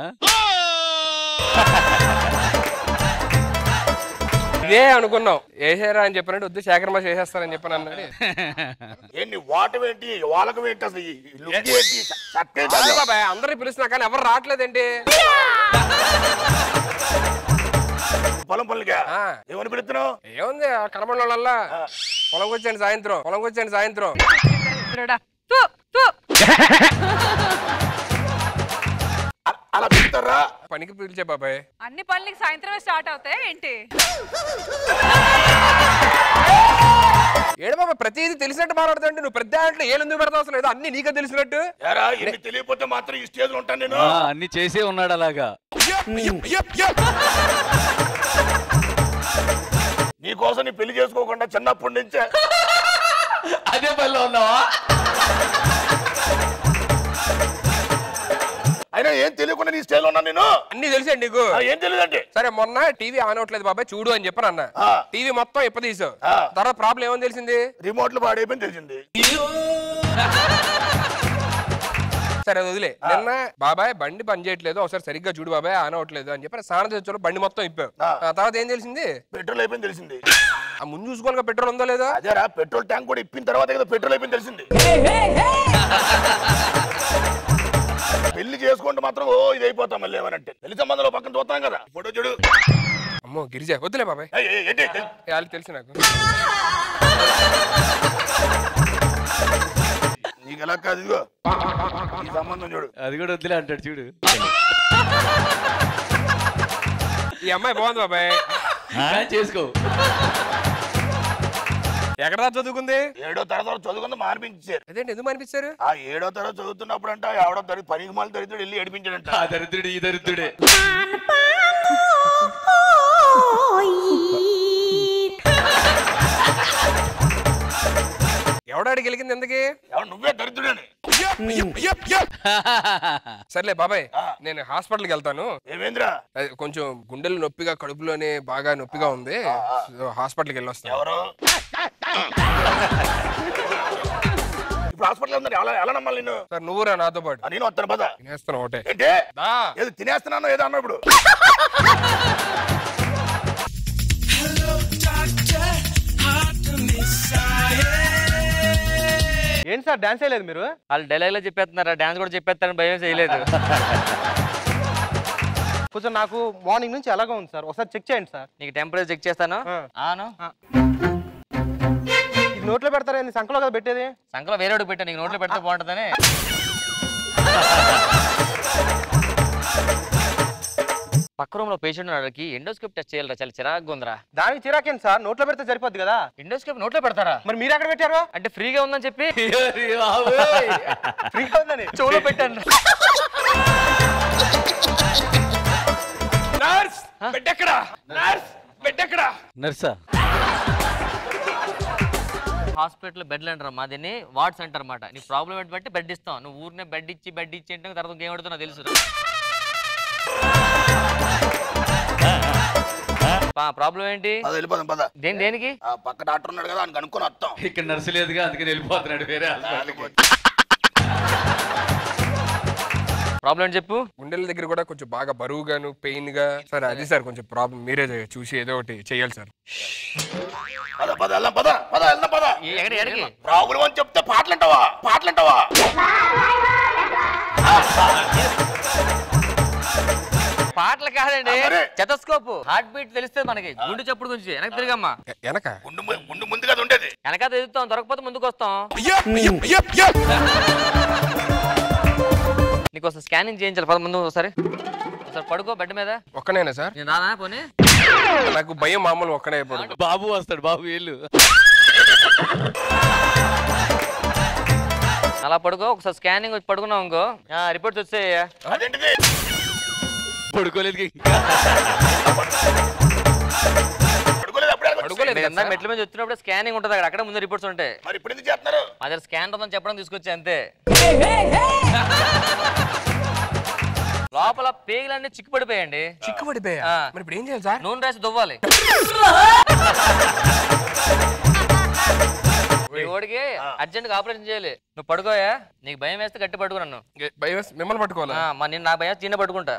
ఇదే అనుకున్నాం. వేసారా అని చెప్పినట్టు వద్దు శేఖర్ మాస్ వేసేస్తారని చెప్పని అన్నాడు. ఏంటి వాటం ఏంటి వాళ్ళకం ఏంటి అసలు ఈ లుంగీ ఏంటి? షర్ట్ ఏంటి అదే అసలు? బాబాయ్ అందరూ పిలుస్తున్నా కానీ ఎవరు రావట్లేదేంటి? పొలం పనులుగా ఏమని పిలుస్తున్నావు? ఏముంది కనబడిన వాళ్ళల్లా పొలంకి వచ్చాను సాయంత్రం పొలంకి వచ్చాను సాయంత్రం. అలా పిలుస్తారా పనికి పిలిచే బాబాయ్. అన్ని పనులకి సాయంత్రమే స్టార్ట్ అవుతాయి ఏంటి? ఏడు బాబా ప్రతిదీ తెలిసినట్టు మాట్లాడుతుంటే నువ్వు పెద్ద దాంట్లో ఏళ్ళు ఎందుకు పెడతావు అసలు? ఏదో అన్ని నీకే తెలిసినట్టు. ఎరా తెలియకపోతే మాత్రం ఈ స్టేజ్లో ఉంటాను నేను. ఆ, అన్ని చేసే ఉన్నాడు అలాగా. నీకోసం నీ పెళ్ళి చేసుకోకుండా చిన్నప్పటి నుంచే. అదే పనిలో ఉన్నావా? ఏం తెలియకుండా నీ ఉన్నాను నేను. అన్ని తెలుసండి నీకు? ఏం తెలియదండి? సరే మొన్న టీవీ ఆన్ అవట్లేదు బాబాయ్ చూడు అని చెప్పను అన్న. టీవీ మొత్తం ఆ. తర్వాత ప్రాబ్లం ఏమని తెలిసింది? రిమోట్లు పాడైపోయింది తెలిసింది. సరే అది వదిలే. నిన్న బాబాయ్ బండి పని చేయట్లేదు ఒకసారి సరిగ్గా చూడు బాబాయ్ ఆన్ అవట్లేదు అని చెప్పి స్నానం తెచ్చారు బండి మొత్తం ఇప్పావు. తర్వాత ఏం తెలిసింది? పెట్రోల్ అయిపోయింది తెలిసింది. ఆ ముందు చూసుకోవాలి పెట్రోల్ ఉందో లేదో? అదేరా పెట్రోల్ ట్యాంక్ కూడా ఇప్పిన తర్వాత కదా పెట్రోల్ అయిపోయింది తెలిసింది. పెళ్ళి చేసుకుంటే మాత్రం ఓ ఇది అయిపోతాం మళ్ళీ ఏమనంటే పెళ్ళి సంబంధంలో పక్కన చూస్తాం కదా. ఫోటో చూడు. అమ్మో గిరిజా వద్దులే బాబాయ్. ఏయ్, ఏయ్, ఏంటి? ఏ, వాళ్ళకి తెలుసు నాకు. నీకు ఎలా కాదు ఇదిగో. ఈ సంబంధం చూడు. అది కూడా వద్దులే అంటాడు చూడు. ఈ అమ్మాయి బాగుంది బాబాయ్. చేసుకో. ఎక్కడ చదువుకుంది? ఏడో తరగతి చదువుకుంది మానిపించారు. అదేంటి ఎందుకు అనిపించారు ఆ ఏడో తరగతి చదువుతున్నప్పుడు అంట ఎవడో దరి పనికి మళ్ళీ దరిద్రుడు వెళ్ళి ఏడిపించాడంట. ఆ దరిద్రుడు ఈ దరిద్రుడే. ఎవడాడికి గెలికింది ఎందుకు? నువ్వే దరిద్రుడని. సర్లే బాబాయ్ నేను హాస్పిటల్కి వెళ్తాను. ఏమేంద్రా? అది కొంచెం గుండెలు నొప్పిగా కడుపులోనే బాగా నొప్పిగా ఉంది. హాస్పిటల్కి వెళ్ళి వస్తాను ఎవరు? ఇప్పుడు హాస్పిటల్ ఉందని ఎలా ఎలా నమ్మాలి నిన్ను? సార్ నువ్వురా నాతో పాటు. నేను వస్తాను పద. తినేస్తాను ఒకటే. ఏంటి? దా. ఏదో తినేస్తున్నాను ఏదో అన్నా ఇప్పుడు. ఏంటి సార్ డాన్స్ చేయలేదు మీరు? వాళ్ళు డైలాగ్లో చెప్పేస్తున్నారా డాన్స్ కూడా చెప్పేస్తారని భయం చేయలేదు కొంచెం నాకు మార్నింగ్ నుంచి ఎలాగో ఉంది సార్. ఒకసారి చెక్ చేయండి సార్. నీకు టెంపరేచర్ చెక్ చేస్తాను? ఆను ఇది నోట్లో పెడతారా? సంకలో కదా పెట్టేది? సంకలో వేరేడు పెట్టా నీకు నోట్లో పెడితే బాగుంటుందని. పక్క రూమ్లో పేషెంట్ ఉన్నాడుకి ఎండోస్కోప్ టెస్ట్ చేయాలరా చాలా చిరాగ్గా ఉందిరా. దానికి చిరాకేంటి సార్? నోట్లో పెడితే సరిపోద్ది కదా? ఎండోస్కోప్ నోట్లో పెడతారా? మరి మీరు ఎక్కడ పెట్టారు? అంటే ఫ్రీగా ఉందని చెప్పి. ఫ్రీగా ఉందని. చెవులో పెట్టాను. నర్స్ బెడ్ ఎక్కడ నర్స్ బెడ్ ఎక్కడ నర్సా? హాస్పిటల్ బెడ్లు అంటారు మా దీన్ని వార్డ్స్ అంటారు అనమాట నీ ప్రాబ్లం ఏంటి బట్టి బెడ్ ఇస్తాం. నువ్వు ఊరినే బెడ్ ఇచ్చి బెడ్ ఇచ్చి అంటే తర్వాత ఇంకేం అడుగుతున్నా తెలుసు ప్రాబ్లం ఏంటి? పద వెళ్ళిపోదాం పద. దేని దేనికి? ఆ పక్క డాక్టర్ ఉన్నాడు కదా ఆయన కనుక్కొని వస్తాం. ఇక్కడ నర్సు లేదుగా అందుకని వెళ్ళిపోతున్నాడు వేరే ప్రాబ్లం చెప్పు? గుండెల దగ్గర కూడా కొంచెం బాగా బరువుగాను పెయిన్గా సార్ అది సార్ కొంచెం ప్రాబ్లం. మీరే చూసి ఏదో ఒకటి చేయాలి సార్. పద పద వెళ్దాం పద పద వెళ్దాం పద. ఎక్కడ ఎక్కడికి ప్రాబ్లం అని చెప్తే పాటలు అంటావా పాటలు కాదండి. చెతస్కోప్. హార్ట్ బీట్ తెలిస్తే మనకి గుండె చప్పుడు గురించి. వెనక్కి తిరిగమ్మా. వెనక? గుండు ముందు కదా ఉండేది. వెనక తిరుగుతాం దొరకపోతే ముందుకు వస్తాం. నీకు ఒకసారి స్కానింగ్ చేయించాలి. పద ముందు ఒకసారి. ఒకసారి పడుకో బెడ్ మీద. ఒక్కనేనా సార్? నేను రానా పోనీ? నాకు భయం మామూలు ఒక్కనే అయిపోతుంది బాబు వస్తాడు బాబు వీళ్ళు. అలా పడుకో. ఒకసారి స్కానింగ్ వచ్చి పడుకున్నావు ఇంకో రిపోర్ట్స్ వచ్చాయ్యా అదేంటిది? పడుకోలేదు ఇంకా. పడుకోలేదు కదా? మెట్ల మీద వచ్చినప్పుడు స్కానింగ్ ఉంటుంది అక్కడ అక్కడ ముందు రిపోర్ట్స్ ఉంటాయి. మరి ఇప్పుడు ఎందుకు చేస్తున్నారు? మా దగ్గర స్కాన్ ఉందని చెప్పడం తీసుకొచ్చా అంతే. లోపల పేగులన్నీ చిక్కు పడిపోయండి చిక్కు పడిపోయా ఆ. మరి ఇప్పుడు ఏం చేయాలి సార్? నూనె రాసి దువ్వాలి. ఓడికి అర్జెంట్గా ఆపరేషన్ చేయాలి. నువ్వు పడుకోయా? నీకు భయం వేస్తే గట్టి పట్టుకో నన్ను. భయం వేసి మిమ్మల్ని పట్టుకోవాలా? నేను నా భయం చిన్న పట్టుకుంటా.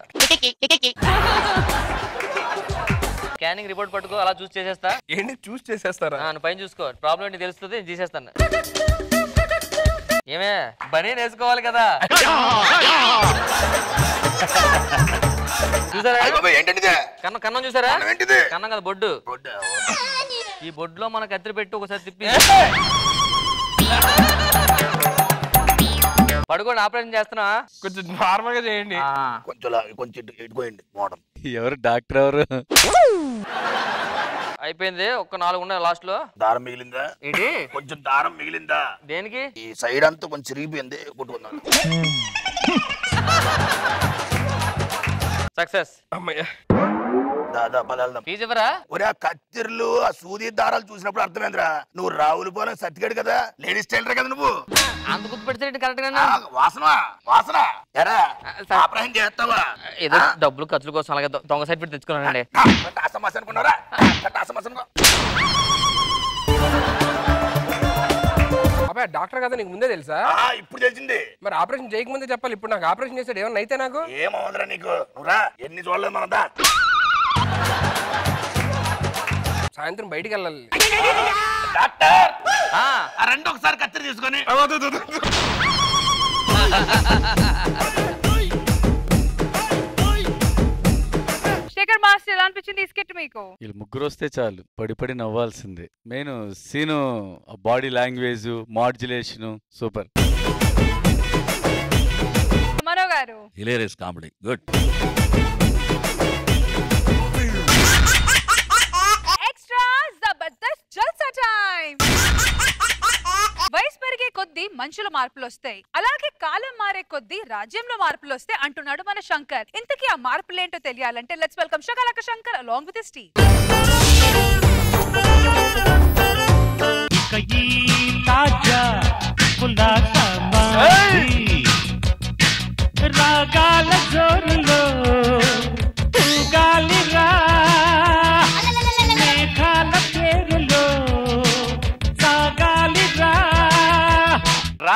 స్కానింగ్ రిపోర్ట్ పట్టుకో అలా చూసి చేసేస్తా. ఏంటి? చూస్ చేసేస్తారా? నువ్వు పైన చూసుకో. ప్రాబ్లం ఏంటి తెలుస్తుంది? నేను చేసేస్తాను ఏమే బనీ వేసుకోవాలి కదా. చూసారా? కన్నం కన్నం చూసారా? కన్నం కదా బొడ్డు. ఈ బొడ్డులో మన కత్తిరి పెట్టి ఒకసారి తిప్పి. పడుకోండి ఆపరేషన్ చేస్తున్నా. కొంచెం నార్మల్గా చేయండి. కొంచెం కొంచెం ఇటు- ఇటుకోయండి ఎవరు? డాక్టర్ ఎవరు? అయిపోయింది ఒక్క నాలుగు ఉన్నాయి లాస్ట్లో. దారం మిగిలిందా? ఏంటి? కొంచెం దారం మిగిలిందా? దేనికి? ఈ సైడ్ అంతా కొంచెం చిరిగిపోయింది కొట్టుకుందాం. సక్సెస్. అమ్మయ్య. ఒరే ఆ కత్తిర్లు ఆ సూది దారాలు చూసినప్పుడు అర్థమైందిరా. నువ్వు రావులపోలే సర్టిఫికేట్ కదా లేడీస్ టైలర్ కదా నువ్వు? అంత గుర్తు పెడితే కరెక్ట్ వాసన వాసన. చేస్తావా? ఏదో డబ్బులు ఖర్చుల కోసం అలాగే దొంగ సైడ్ పెట్టి తెచ్చుకున్నానండి అసమస్ అనుకున్నారా అసమస్ అబ్బాయి డాక్టర్ కదా నీకు ముందే తెలుసా? ఇప్పుడు తెలిసింది. మరి ఆపరేషన్ చేయకముందే చెప్పాలి. ఇప్పుడు నాకు ఆపరేషన్ చేసాడు ఏమన్నా అయితే నాకు? ఏమవుదరా నీకు ఎన్ని చూడలేదు మన దా. సాయంత్రం బయటికి వెళ్ళాలి. డాక్టర్! ఆ. రెండు ఒకసారి కత్తిరి తీసుకొని. శేఖర్ మాస్టర్ ఎలా అనిపించింది ఈ స్కిట్ మీకు? వీళ్ళు ముగ్గురు వస్తే చాలు. పడి పడి నవ్వాల్సిందే. Main scene body language modulation super. Mano garu. Hilarious comedy. Good. వయసు పెరిగే కొద్దీ మనుషులు మార్పులు వస్తాయి అలాగే కాలం మారే కొద్దీ రాజ్యంలో మార్పులు వస్తాయి అంటున్నాడు మన శంకర్. ఇంతకీ ఆ మార్పులేంటో తెలియాలంటే let's welcome Shakalaka Shankar along with స్టీ రాగాల జోరులో గాలి రా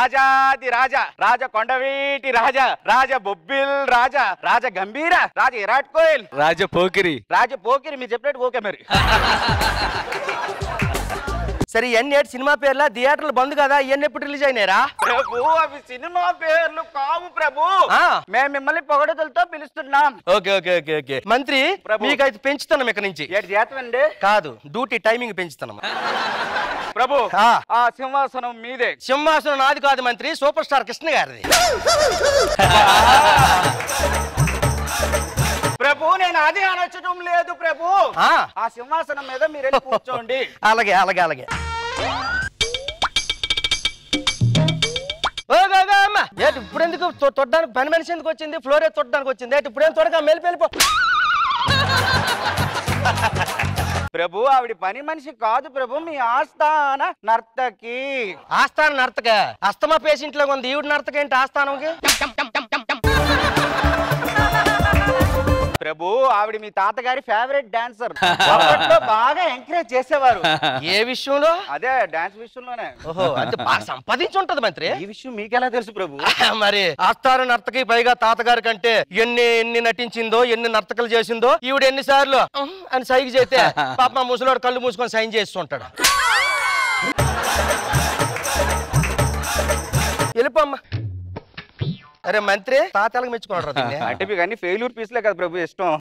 రాజాది రాజా రాజ కొండవీటి రాజా రాజ బొబ్బిల్ రాజా రాజ గంభీర రాజ విరాట్ కోహ్లీ రాజ పోకిరి. రాజ పోకిరి మీరు చెప్పినట్టు ఓకే మరి. సరే ఇవన్నీ సినిమా పేర్ల? థియేటర్లు బంద్ కదా? ఇవన్నీ ఎప్పుడు రిలీజ్ అయినారా ప్రభు అవి సినిమా పేర్లు కావు ప్రభు. మేము మిమ్మల్ని పొగడతలతో పిలుస్తున్నాం. Okay okay okay okay. మంత్రి మీకైతే పెంచుతున్నాం ఇక్కడ నుంచి. ఏడు చేతమండి కాదు డ్యూటీ టైమింగ్ పెంచుతున్నాం. ప్రభు. ఆ సింహాసనం మీదే. సింహాసనం నాది కాదు మంత్రి సూపర్ స్టార్ కృష్ణ గారిది. ప్రభు నేను అది అనొచ్చడం లేదు ప్రభు. ఆ. ఆ సింహాసనం మీద మీరు వెళ్ళి కూర్చోండి. అలాగే అలాగే అలాగే. ఓ గా, గా, అమ్మ. ఏంటి ఇప్పుడు ఎందుకు తొట్టడానికి పని మనిషి ఎందుకు వచ్చింది? ఫ్లోరే తొట్టడానికి వచ్చింది? ఏంటి ఇప్పుడేం త్వరగా మెలిపి వెళ్ళిపో ప్రభు ఆవిడ పని మనిషి కాదు ప్రభు మీ ఆస్థాన నర్తకి. ఆస్థాన నర్తక. అస్తమా పేషెంట్ లాగా ఉంది. ఈవిడ నర్తక ఏంటి ఆస్థానంకి ప్రభు ఆవిడ మీ తాతగారి ఫేవరెట్ డాన్సర్ బాగా ఎంకరేజ్ చేసేవారు. ఏ విషయంలో? అదే డాన్స్ విషయంలోనే. ఓహో అంటే బాగా సంపాదించి ఉంటది మంత్రి. ఈ విషయం మీకెలా తెలుసు ప్రభు? మరి ఆస్థాన నర్తకి పైగా తాతగారి కంటే ఎన్ని ఎన్ని నటించిందో ఎన్ని నర్తకలు చేసిందో ఈవిడ ఎన్ని సార్లు "ఉమ్" అని సైగ చేస్తే పాప మా ముసలోడు కళ్ళు మూసుకొని సైన్ చేస్తుంటాడు. వెళ్ళిపోమ్మా అరే మంత్రి తాతలకు మెచ్చుకున్నాడు. అంటే మీకు అన్ని ఫెయిల్యూర్ పీస్లే కదా ప్రభు ఇష్టం.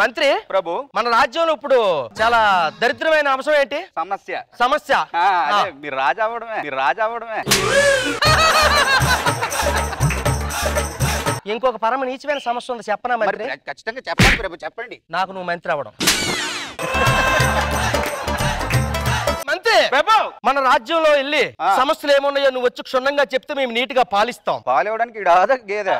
మంత్రి ప్రభు. మన రాజ్యంలో ఇప్పుడు చాలా దరిద్రమైన అంశం ఏంటి? సమస్య. సమస్య. మీరు రాజా అవ్వడమే మీరు రాజా అవ్వడమే. ఇంకొక పరమ నీచమైన సమస్య ఉంది. చెప్పనా మంత్రి? ఖచ్చితంగా చెప్పండి ప్రభు చెప్పండి. నాకు నువ్వు మంత్రి అవ్వడం. మన రాజ్యంలో వెళ్ళి సమస్యలు ఏమున్నాయో నువ్వు వచ్చి క్షుణ్ణంగా చెప్తే మేము నీట్గా పాలిస్తాం. పాలు ఇవ్వడానికి ఈడ ఆదా గేదె?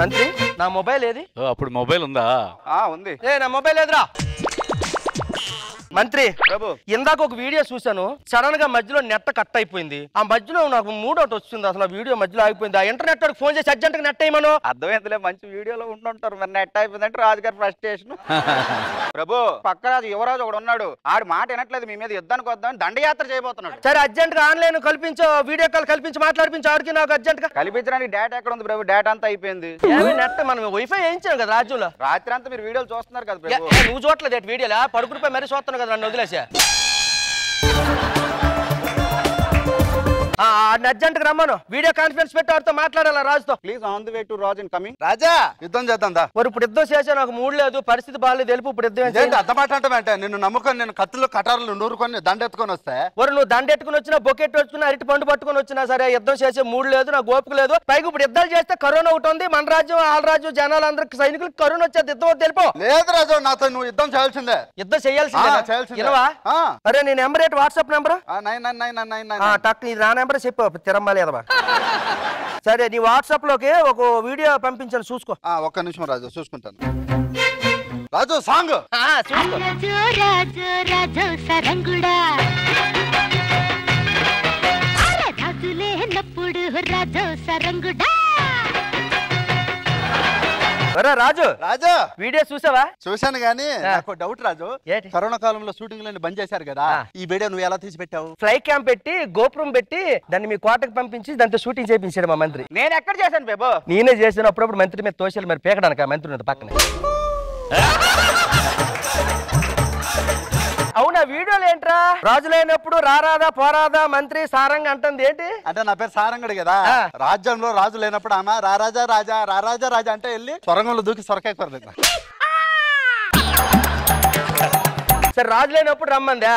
మంత్రి నా మొబైల్ ఏది? ఓ, అప్పుడు మొబైల్ ఉందా? ఆ ఉంది. ఏ నా మొబైల్ ఏదిరా? మంత్రి ఇందాక ఒక వీడియో చూశాను సడన్గా మధ్యలో నెట్ కట్ అయిపోయింది. ఆ మధ్యలో నాకు మూడ్ అవుట్ వచ్చింది అసలు వీడియో మధ్యలో ఆగిపోయింది. ఆ ఇంటర్నెట్ వాడికి ఫోన్ చేసి అర్జెంట్గా నెట్ అయ్యమను అర్థమైందిలే మంచి వీడియోలో ఉంటుంటారు మరి నెట్ అయిపోయిందంటే రాజుగారి ఫ్రస్ట్రేషన్ ప్రభు పక్క రాజు యువరాజు ఒకడు ఉన్నాడు. ఆడు మాట వినట్లేదు మీ మీద యుద్ధానికి వద్దామని దండయాత్ర చేయబోతున్నాడు. సరే అర్జెంట్గా ఆన్లైన్ కల్పించు వీడియో కాల్ కల్పించి మాట్లాడిపించు ఆడికి నాకు అర్జెంట్గా కల్పించడానికి డేటా ఎక్కడ ఉంది ప్రభు? డేటా అంతా అయిపోయింది. ఏమి నెట్ మనం వైఫై వేయించాం కదా రాజ్యంలో రాత్రి అంతా మీరు వీడియోలు చూస్తున్నారు కదా నువ్వు చూడలేదు వీడియోలా? పడుకునిపోయి మరీ చూస్తున్నావు కదా నన్ను వదిలేసా అర్జెంట్ రమ్మను. వీడియో కాన్ఫరెన్స్ పెట్టి వాడితో మాట్లాడాలా రాజుతో? Please on the way to Raj in coming Raja! యుద్ధం చేద్దాం దా. మరి ఇప్పుడు యుద్ధం చేసా నాకు మూడు లేదు పరిస్థితి బాగాలేదు తెలుపు ఇప్పుడు యుద్ధం మాట అంటే నిన్ను నమ్ముకొని నేను కత్తులు కటారులు నూరుకొని దండెత్తుకొని వస్తే? మరి నువ్వు దండెట్టుకుని వచ్చినా బొకెట్ వచ్చుకున్నా అరటి పండు పట్టుకుని వచ్చినా సరే యుద్ధం చేసే మూడు లేదు నాకు ఓపిక లేదు. పైగా ఇప్పుడు యుద్ధాలు చేస్తే కరోనా ఒకటి ఉంది. మన రాజ్యం వాళ్ళ రాజ్యం జనాలందరికి సైనికులకు కరోనా వచ్చేది యుద్ధం తెలుపు లేదు రాజు నాతో నువ్వు యుద్ధం చేయాల్సిందే. యుద్ధం చేయాల్సిందే. అరే నీ నెంబర్ ఏంటి? WhatsApp number? Nine nine nine nine nine టక్ ఇది నా నెంబర్ చెప్పు తిరమ్మాలి అదవా సరే నీ వాట్సాప్లోకి ఒక వీడియో పంపించాను చూసుకో. ఒక్క నిమిషం రాజు చూసుకుంటాను. రాజు సాంగ్! చూసుకో. రాజు రాజు రాజు సరంగుడా? రాజు రాజు రాజు! వీడియో చూసావా? చూశాను గానీ నాకు డౌట్ రాజు. కరోనా కాలంలో షూటింగ్ లని బంద్ చేశారు కదా ఈ వీడియో నువ్వు ఎలా తీసి పెట్టావు ఫ్లై క్యాంప్ పెట్టి గోపురం పెట్టి దాన్ని మీ కోటకు పంపించి దాంతో షూటింగ్ చేయించాడు మా మంత్రి. నేను ఎక్కడ చేశాను బేబో? నేనే చేసిన అప్పుడప్పుడు మంత్రి మీద తోశాలు మరి పీకడానికి ఆ మంత్రి ఉన్నది పక్కన. అవునా వీడియోలు ఏంట్రా? రాజు లేనప్పుడు రారాదా పోరాదా మంత్రి సారంగా అంటుంది ఏంటి? అంటే నా పేరు సారంగడు కదా. రాజ్యంలో రాజు లేనప్పుడు ఆమె రారాజా రాజా రారాజా రాజా అంటే వెళ్ళి సొరంగంలో దూకి సొరకాయ కొరలేదు సరే రాజు లేనప్పుడు రమ్మందా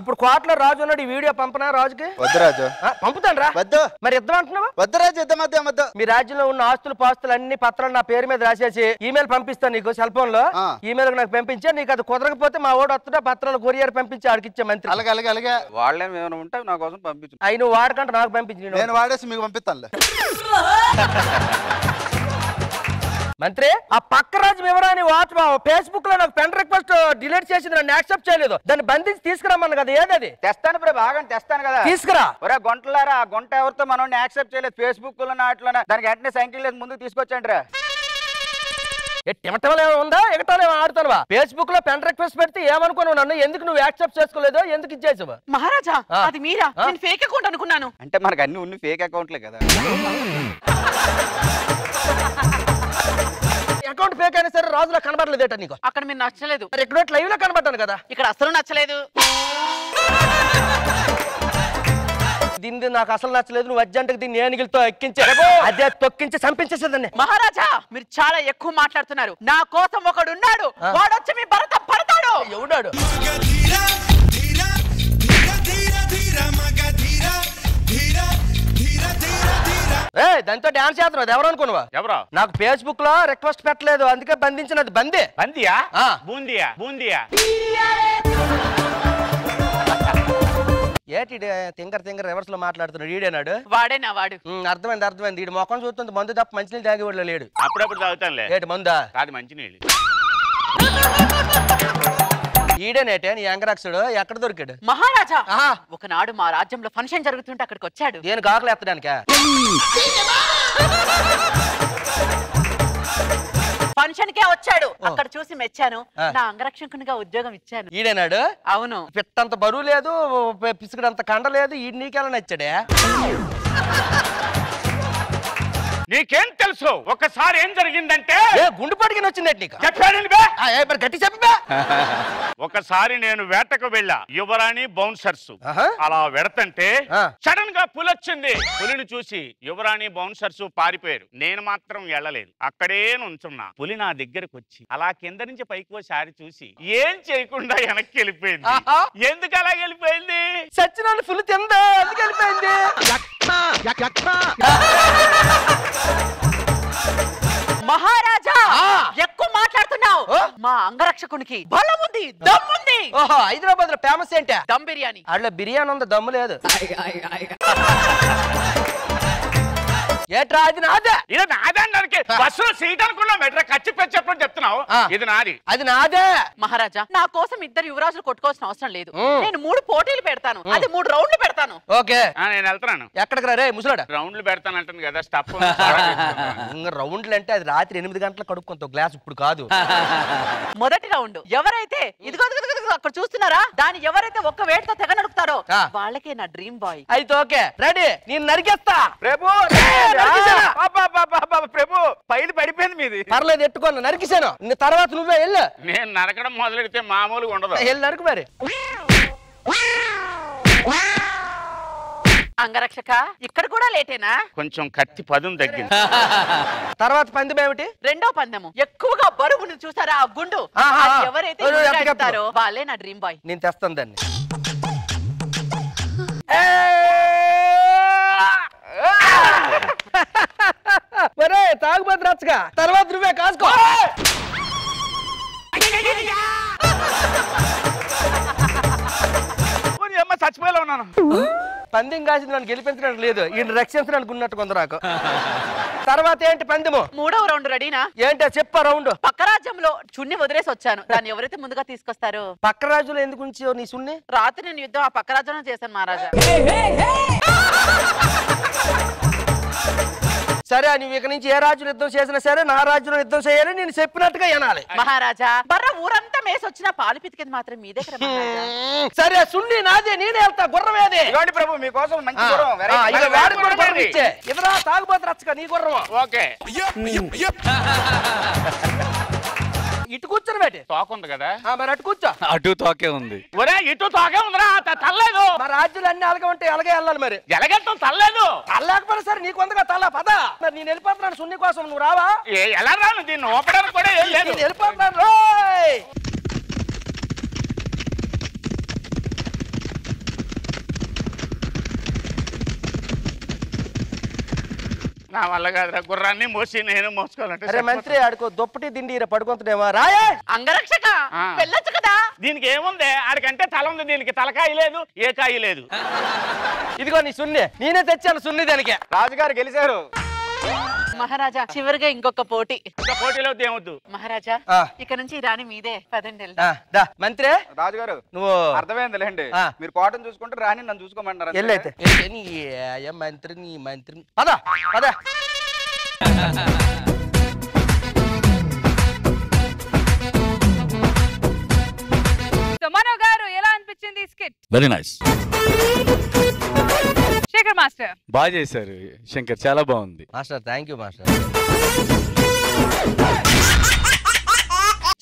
ఇప్పుడు కోటలో రాజు ఉన్నాడు ఈ వీడియో పంపనా రాజుకి? వద్దు రాజు. పంపుతాను రా. వద్దు. మరి యుద్ధం అంటున్నావా? వద్దు రాజు యుద్ధం వద్దు వద్దు. మీ రాజ్యంలో ఉన్న ఆస్తులు పాస్తులు అన్ని పత్రాలు నా పేరు మీద రాసేసి ఈమెయిల్ పంపిస్తాను నీకు సెల్ ఫోన్లో ఈమెయిల్ నాకు పంపించే నీకు అది కుదరకపోతే మా వాడు వస్తుంటే పత్రాలు కొరియర్ పంపించి ఆడికి ఇచ్చే మంత్రి. అలాగే అలాగే అలాగే. వాళ్ళేం ఏమైనా ఉంటే నా కోసం పంపించు. అవి నువ్వు వాడకంటే నాకు పంపించి నేను వాడేసి మీకు పంపిస్తానులే. మంత్రి ఆ పక్క రాజు వివరాన్ని వాచ్ ఫేస్బుక్లో నాకు పెన్ రిక్వెస్ట్ డిలీట్ చేసింది నన్ను యాక్సెప్ట్ చేయలేదు. దాన్ని బంధించి తీసుకురమ్మను కదా ఏదది? తెస్తాను ప్రభు ఆగండి తెస్తాను కదా. తీసుకురా. ఒరే గుంటలారా ఆ గుంట ఎవరితో మనం యాక్సెప్ట్ చేయలేదు ఫేస్బుక్లో నాటిలో దానికి వెంటనే సైకిల్ లేదు ముందుకు తీసుకొచ్చండి రా. ఎమటం ఉందా? ఎగటాలు ఏమో ఆడుతానువా? ఫేస్బుక్లో పెన్ రిక్వెస్ట్ పెడితే ఏమనుకున్నావు నన్ను? ఎందుకు నువ్వు యాక్సెప్ట్ చేసుకోలేదు ఎందుకు ఇచ్చేసావు? మహారాజా. అది మీరా. నేను ఫేక్ అకౌంట్ అనుకున్నాను. అంటే మనకు అన్ని ఉన్న ఫేక్ అకౌంట్లే కదా. అకౌంట్ ఫేక్ అయినా సరే రాజులా కనబడలేదేట నీకు? అక్కడ మీరు నచ్చలేదు. మరి ఎక్కడో లైవ్లో కనబడ్డాను కదా? ఇక్కడ అసలు నచ్చలేదు. దీన్ని నాకు అసలు నచ్చలేదు నువ్వు అర్జెంట్ దీన్ని ఏనుగులతో ఎక్కించే అదే తొక్కించి చంపించేసేదాన్ని. మహారాజా మీరు చాలా ఎక్కువ మాట్లాడుతున్నారు. నా కోసం ఒకడు ఉన్నాడు. వాడొచ్చి మీ భరత పడతాడు. ఎవడాడు? ఏ దాంతో డాన్స్ చేస్తున్నావు ఎవరు అనుకున్నావా? ఎవరా? నాకు ఫేస్బుక్లో రిక్వెస్ట్ పెట్టలేదు అందుకే బంధించినది బందే. బందియా? ఆ. బూందియా? బూందియా? ఏటి తింగర్ తింగర్ రివర్స్లో మాట్లాడుతున్నాడు ఈడేనాడు వాడే నా వాడు? అర్థమైంది అర్థమైంది. ఈడు ముఖం చూస్తుంది మందు తప్ప మంచినీళ్ళు తాగేవాళ్ళు లేడు. అప్పుడప్పుడు తాగుతానులే. ఏటి మందా? కాదు మంచినీళ్ళు. ఈడేనేటే నీ అంగరాక్షుడు ఎక్కడ దొరికాడు? మహారాజా! ఒకనాడు మా రాజ్యంలో ఫంక్షన్ జరుగుతుంటే అక్కడికి వచ్చాడు. దేనికి ఆకలి ఎత్తడానికా ఫంక్షన్ కే వచ్చాడు అక్కడ చూసి మెచ్చాను. నా అంగరక్షకునిగా ఉద్యోగం ఇచ్చాను. ఈడేనాడు? అవును. పిట్టంత బరువు లేదు పిసికడంత కండ లేదు ఈ నీకెలా నచ్చాడే? నీకేం తెలుసు? ఒకసారి ఏం జరిగిందంటే గుండు పడిగిన వచ్చింది నీకు? బే? గట్టి చెప్పి. ఒకసారి నేను వేటకు వెళ్ళా. యువరాణి బౌన్సర్స్. అలా వెడతంటే సడన్గా పులి వచ్చింది. పులిని చూసి యువరాణి బౌన్సర్స్ పారిపోయారు. నేను మాత్రం వెళ్ళలేదు. అక్కడే నుంచున్నా. పులి నా దగ్గరకు వచ్చి అలా కింద నుంచి పైకి ఒకసారి చూసి ఏం చేయకుండా వెనక్కి వెళ్ళిపోయింది. ఎందుకు అలా వెళ్ళిపోయింది? సచ్చినాన్ని ఫుల్ తిందా? ఎందుకు వెళ్ళిపోయింది. మహారాజా! ఎక్కువ మాట్లాడుతున్నావు. మా అంగరక్షకునికి బలం ఉంది దమ్ముంది. ఓహో హైదరాబాద్లో ఫేమస్ ఏంటి? దమ్ బిర్యానీ. అట్లా బిర్యానీ ఉంది దమ్ము లేదు? ఏట్రా అది నాదే? ఇది నాదే బస్సులో సీట్ అనుకున్నాం మెట్రా ఖర్చు పెట్టి చెప్పని చెప్తున్నావు. ఇది నాది. అది నాదే. మహారాజా నా కోసం ఇద్దరు యువరాజులు కొట్టుకోవాల్సిన అవసరం లేదు. నేను మూడు పోటీలు పెడతాను. అది మూడు రౌండ్లు పెడతాను. ఓకే. ఆ, నేను వెళ్తున్నాను. ఎక్కడికి రా? రే ముసలాడా? రౌండ్లు పెడతానంటుంది కదా స్టప్ రౌండ్లు అంటే అది రాత్రి ఎనిమిది గంటలకు కడుక్కుంటావు. గ్లాస్ ఇప్పుడు కాదు. మొదటి రౌండ్. ఎవరైతే ఇదిగో అక్కడ చూస్తున్నారా? దాన్ని ఎవరైతే ఒక్క వేటతో తెగ నడుపుతారో వాళ్ళకే నా డ్రీమ్ బాయ్. అయితే ఓకే. రెడీ. నేను నరికేస్తా. ప్రభు ప్రభు పైలు పడిపోయింది మీది. పర్లేదు ఎట్టుకోను నరికిసాను నీ తర్వాత నువ్వే వెళ్ళు. నేను నరకడం మొదలెడితే మామూలుగా ఉండదు. వెళ్ళి నరకు మరి. అంగరక్షక ఇక్కడ కూడా లేటేనా? కొంచెం కత్తి పదును తగ్గింది. తర్వాత పందెం ఏమిటి? రెండో పందెము. ఎక్కువగా బరువుని చూసారా ఆ గుండు. అది ఎవరైతే ఎక్కుతారో వాళ్ళే నా డ్రీమ్ బాయ్. నేను తెస్తాను దాన్ని. మరే తాగుబోతు రచ్చగా తర్వాత నువ్వే కాసుకో. అమ్మ చచ్చిపోయేలా ఉన్నాను. పందెం కాసి నన్ను గెలిపించడానికి లేదు. ఈయన రక్షించడానికి ఉన్నట్టు కొంత నాకు తర్వాత ఏంటి పందెము? మూడవ రౌండ్ రెడీనా? ఏంటో చెప్పా రౌండ్. పక్క రాజ్యంలో చున్ని వదిలేసి వచ్చాను. దాన్ని ఎవరైతే ముందుగా తీసుకొస్తారో? పక్క రాజులు ఎందుకు ఉంచావు నీ సున్ని రాత్రి నేను యుద్ధం ఆ పక్క రాజ్యంలో చేశాను మహారాజా. సరే నువ్వు ఇక నుంచి ఏ రాజులు యుద్ధం చేసినా సరే నా రాజులు యుద్ధం చేయాలి నేను చెప్పినట్టుగా వినాలి. మహారాజా బర్ర ఊరంతా మేసి వచ్చిన పాలు పితికేది మాత్రం మీ దగ్గర. సరే సున్ని నాదే నేనే వెళ్తా గుర్రమేది ఇవ్వండి ప్రభు మీకోసం మంచి గుర్రం, ఆ, కూడా గుర్రం. ఇచ్చే. ఇవరా తాగుబోతు రచ్చగా నీ గుర్రం ఓకే. ఇటు కూర్చొని పెట్టి తోకుంది కదా. మరి అటు కూర్చో. అటు తోకే ఉంది. ఒరే ఇటు తోకే ఉందిరా త- తల్లేదు. మా రాజ్యాలు అన్ని అలాగే ఉంటాయి అలాగే వెళ్ళాలి మరి? ఎలాగెళ్తాం తల్లేదు? తల్లేకపోయినా సరే నీకు ఉందిగా తల్ల పద. మరి నేను వెళ్ళిపోతున్నాను సున్ని కోసం నువ్వు రావా? ఏ, ఎలా రాను? దీన్ని ఓపడానికి కూడా ఏం లేదు. నేను వెళ్ళిపోతున్నాను రోయ్! నా వల్ల కాదురా. గుర్రాన్ని మోసి నేను మోసుకోవాలంటే అరే మంత్రి ఆడుకో దుప్పటి దిండి పడుకుంటున్నావా రాయే! అంగరక్షక. వెళ్ళొచ్చు కదా. దీనికి ఏముంది? ఆడికంటే తల ఉంది దీనికి. తలకాయ లేదు ఏ కాయ లేదు. ఇదిగో నీ సున్ని. నేనే తెచ్చాను సున్ని దానికి. రాజుగారు గెలిచారు. మహారాజా చివరిగా ఇంకొక పోటీ. పోటీలో ఏమొద్దు మహారాజా ఆ. ఇక నుంచి ఈ రాణి మీదే పదండి ఆ, వెళ్దాం. దా మంత్రి. రాజుగారు నువ్వు అర్థమైందిలేండి ఆ. మీరు కోటను చూసుకుంటే రాని నన్ను చూసుకోమంటారు అంతే. వెళ్ళైతే మంత్రి నీ మంత్రి. పద గారు ఎలా అనిపించింది skit? Very nice Shekhar master. బాగా చేశారు శంకర్ చాలా బాగుంది. Master thank you master.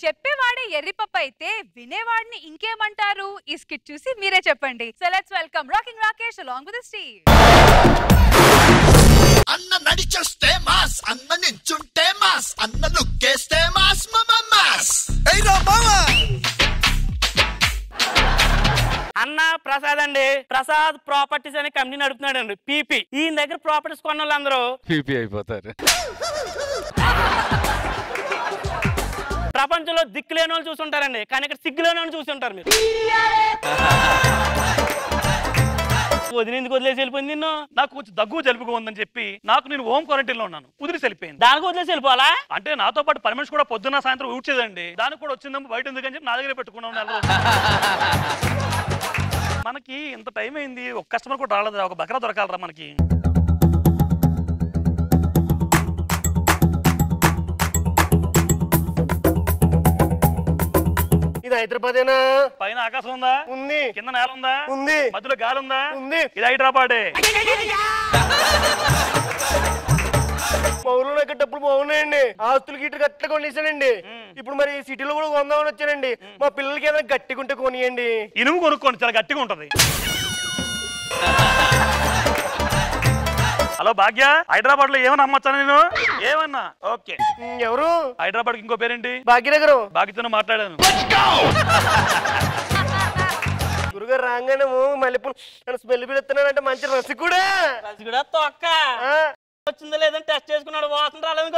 చెప్పేవాడే ఎర్రిపప్ప అయితే వినేవాడిని ఇంకేమంటారు? ఈ స్కిట్ చూసి మీరే చెప్పండి. So let's welcome rocking Rakesh along with Steve అన్న నడిచొస్తే మాస్ అన్న నించుంటే మాస్ అన్న లుక్కేస్తే మాస్ మమ మాస్. ఎయ్రా మామా! అన్న ప్రసాద్ అండి. ప్రసాద్ ప్రాపర్టీస్ అనే కంపెనీ నడుపుతున్నాడు అండి పీపీ ఈ దగ్గర ప్రాపర్టీస్ కొన్న వాళ్ళందరూ పీపీ అయిపోతారు. ప్రపంచంలో దిక్కు లేని వాళ్ళు చూసుంటారండి. కానీ ఇక్కడ సిగ్గు లేని వాళ్ళు చూసుంటారు మీరు. వదిన ఎందుకు వదిలేసి వెళ్ళిపోయింది నిన్ను. నాకు కొంచెం దగ్గు జలుబుగా ఉందని చెప్పి నాకు నేను హోమ్ క్వారంటైన్లో ఉన్నాను. కుదిరి వెళ్ళిపోయింది దానికి వదిలేసి వెళ్ళిపోవాలా? అంటే నాతో పాటు పని మనిషి కూడా పొద్దున్న సాయంత్రం ఊడ్చేదండి. దానికి కూడా వచ్చిందేమో బయట ఎందుకని చెప్పి నా దగ్గర పెట్టుకున్నాం నెల రోజులు. మనకి ఇంత టైం అయింది ఒక కస్టమర్ కూడా రాలేదురా ఒక బకరా దొరకాలరా మనకి. ఇది హైదరాబాదేనా? పైన ఆకాశం ఉందా? ఉంది. కింద నేల ఉందా? ఉంది. మధ్యలో గాలి ఉందా? ఉంది. ఇది హైదరాబాదే. మా ఊర్లో నాకు డబ్బులు బాగున్నాయండి ఆస్తులు గిట్లు గట్ల కొనేసానండి. ఇప్పుడు మరి సిటీలో కూడా కొందామని వచ్చానండి. మా పిల్లలకి ఏదైనా గట్టిగా ఉంటే కొనియండి. ఇనుము కొనుక్కోండి చాలా గట్టిగా ఉంటది. హలో భాగ్య హైదరాబాద్లో ఏమన్నా అమ్మచ్చా నేను? ఏమన్నా? ఓకే. ఎవరు? హైదరాబాద్ ఇంకో పేరేంటి? భాగ్యనగరం. భాగ్యతో మాట్లాడాను. గురుగారు రాగానే మల్లెపూలు స్మెల్ పిలుస్తున్నానంటే మంచి రసి కూడా. రసి కూడా తొక్క. వచ్చిందో లేదని టెస్ట్ చేసుకున్నాడు వాసన రాలేదు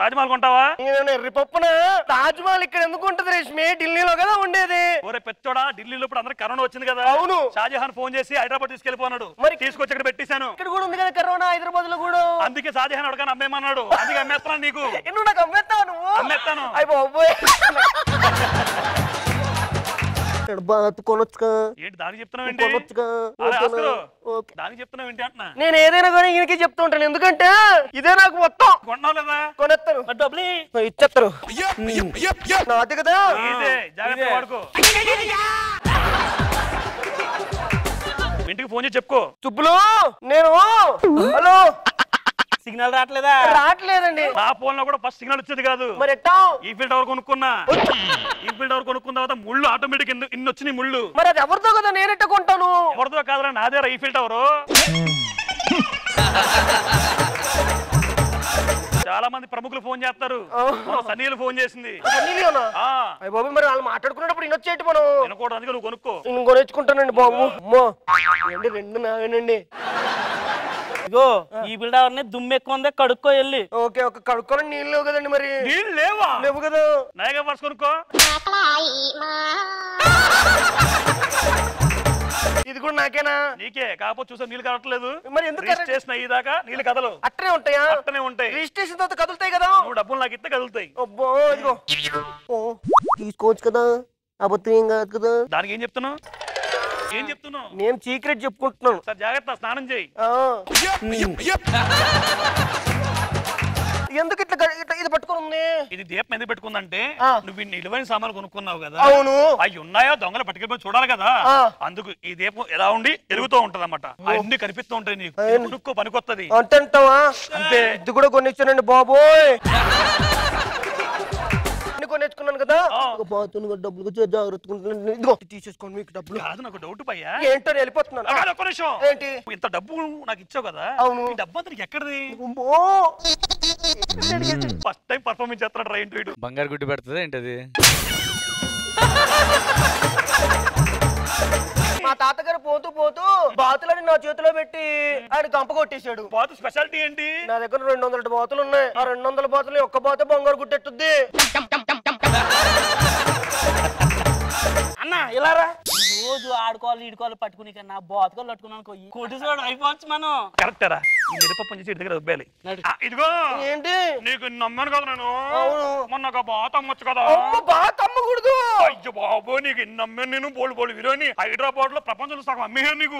తాజ్మహల్ కొంటావా? నేను ఎర్రి పప్పున తాజ్ మహల్ ఇక్కడ ఎందుకు ఉంటది రేష్మి? ఢిల్లీలో కదా ఉండేది. ఒరే పెచ్చోడా ఢిల్లీలో ఇప్పుడు అందరికి కరోనా వచ్చింది కదా. అవును. షాజహాన్ ఫోన్ చేసి హైదరాబాద్ తీసుకెళ్ళిపోన్నాడు మరి- తీసుకొచ్చి ఇక్కడ పెట్టేశాను. ఇక్కడ కూడా ఉంది కదా కరోనా హైదరాబాద్లో కూడా. అందుకే షాజహాన్ అడగానే అమ్మేమన్నాడు అందుకే అమ్మేస్తున్నాను నీకు. నువ్వు నాకు అమ్మేస్తావు నువ్వు? అమ్మేస్తాను. బాత్ కొనొచ్చుగా ఏంటి దానికి చెప్తున్నావు ఏంటి? కొనొచ్చుగా అరే ఓకేనా? Oscar, okay. దానికి చెప్తున్నావు ఏంటి అంటున్నా? నేను ఏదైనా కానీ ఈయనకి చెప్తూ ఉంటాను. ఎందుకంటే ఇదే నాకు మొత్తం. కొన్నావు లేదా కొనేస్తారు డబ్బులు ఇచ్చేస్తారు నాది కదా. ఇదే జాగ్రత్త వాడుకో. ఇంటికి ఫోన్ చేసి చెప్పుకో. చుబ్బులు నేను హలో. సిగ్నల్ రావట్లేదా? రావట్లేదండి. నా ఫోన్లో కూడా ఫస్ట్ సిగ్నల్ వచ్చేది కాదు. మరి ఎట్టా? ఈ ఫీల్డ్ టవర్ కొనుక్కున్నా? ఈ ఫీల్డ్ టవర్ కొనుక్కున్న తర్వాత ముళ్ళు ఆటోమేటిక్ ఇన్ని వచ్చినాయి ముళ్ళు. మరి అది ఎవరితో కదా నేను ఎట్ట కొంటాను? ఎవరితో కాదురా నాదేరా ఈ ఫీల్డ్ టవర్ చాలా మంది ప్రముఖులు ఫోన్ చేస్తారు. సన్నీలు ఫోన్ చేసింది? ఆ, బాబు మరి వాళ్ళు మాట్లాడుకున్నప్పుడు ఇన్నొచ్చేటి మనం? వినకూడదు అందుకే నువ్వు కొనుక్కో. నేను కొనేసుకుంటానండి బాబు. రెండు నావేనండి ఇగో ఈ బిల్డర్ని దుమ్ము ఎక్కువ ఉంది కడుక్కో వెళ్ళి. ఓకే ఒక కడుక్కోవాలని నీళ్ళు లేవు కదండి మరి. నీళ్ళు లేవా? లేవు కదా. నాయగా పర్స్ కొనుక్కో. ఇది కూడా నాకేనా? నీకే కాకపోతే చూసా నీళ్ళు కదలట్లేదు మరి ఎందుకు రిజిస్ట్రేషన్ అయ్యేదాకా నీళ్ళు కదలు అట్టనే ఉంటాయా? అట్టనే ఉంటాయి. రిజిస్ట్రేషన్ తర్వాత కదులుతాయి కదా? నువ్వు డబ్బులు నాకు ఇస్తే కదులుతాయి. అబ్బో ఇదిగో. ఓ తీసుకోవచ్చు కదా? అబద్ధం ఏం కాదు కదా? దానికి ఏం చెప్తున్నావు? ఏం చెప్తున్నావు? నేను సీక్రెట్ చెప్పుకుంటున్నాను. సార్ జాగ్రత్త స్నానం చేయి. ఎందుకు ఇట్లా ఇట్లా ఇది పట్టుకొని ఉంది? ఇది దీపం ఎందుకు పెట్టుకుందంటే నువ్వు ఇన్ని విలువైన సామాన్లు కొనుక్కున్నావు కదా. అవును. అవి ఉన్నాయో దొంగలు పట్టుకెళ్ళిపోయి చూడాలి కదా. అందుకు ఈ దీపం ఎలా ఉండి ఎలుగుతూ ఉంటది అన్నమాట అన్ని కనిపిస్తూ ఉంటాయి నీకు. పనికొత్తది. అంతే అంతే. ఇది కూడా కొనిచ్చానండి బాబోయ్. కొనేసుకున్నాను కదా. ఒక బాతుని కూడా డబ్బులు కూడా జాగ్రత్తగా. ఇదిగో తీసేసుకోండి మీకు డబ్బులు. కాదు నాకు డౌట్ పయ్యా ఏంటో నేను వెళ్ళిపోతున్నాను. కాదు, ఒక్క నిమిషం. ఏంటి? ఇంత డబ్బు నాకు ఇచ్చావు కదా. అవును. ఈ డబ్బు అంతా నీకు ఎక్కడిది? అమ్మో. ఫస్ట్ టైం పర్ఫార్మెన్స్ చేస్తున్నాడు రైట్ వీడు. బంగారు గుడ్డు పెడుతుంది ఏంటది? మా తాతగారు పోతూ పోతూ బాతులని నా చేతిలో పెట్టి ఆయన గంప కొట్టేశాడు. బాతు స్పెషాలిటీ ఏంటి? నా దగ్గర రెండు వందల బాతులు ఉన్నాయి. ఆ రెండు వందల బాతులు ఒక్క బాత బంగారు గుట్టెట్టుద్ది అన్న ఇలా రా. రోజు ఆడుకోవాలి ఈడుకోవాలి పట్టుకుని కన్నా బాతుకోవాలి పట్టుకున్నాను కొయ్యి కొట్టిసోడు అయిపోవచ్చు మనం. కరెక్టరా మిరపప్పు నుంచి ఇంటి దగ్గర ఉబ్బాలి ఆ, ఇదిగో. ఏంటి? నీకు నమ్మాను కదా నేను. అవును. మొన్న ఒక బాత అమ్మొచ్చు కదా. అమ్మ బాత అమ్మకూడదు అయ్యో బాబు నీకు నమ్మాను నేను బోల్ బోల్ విరోని. హైదరాబాద్లో ప్రపంచంలో సగం అమ్మేయాను నీకు.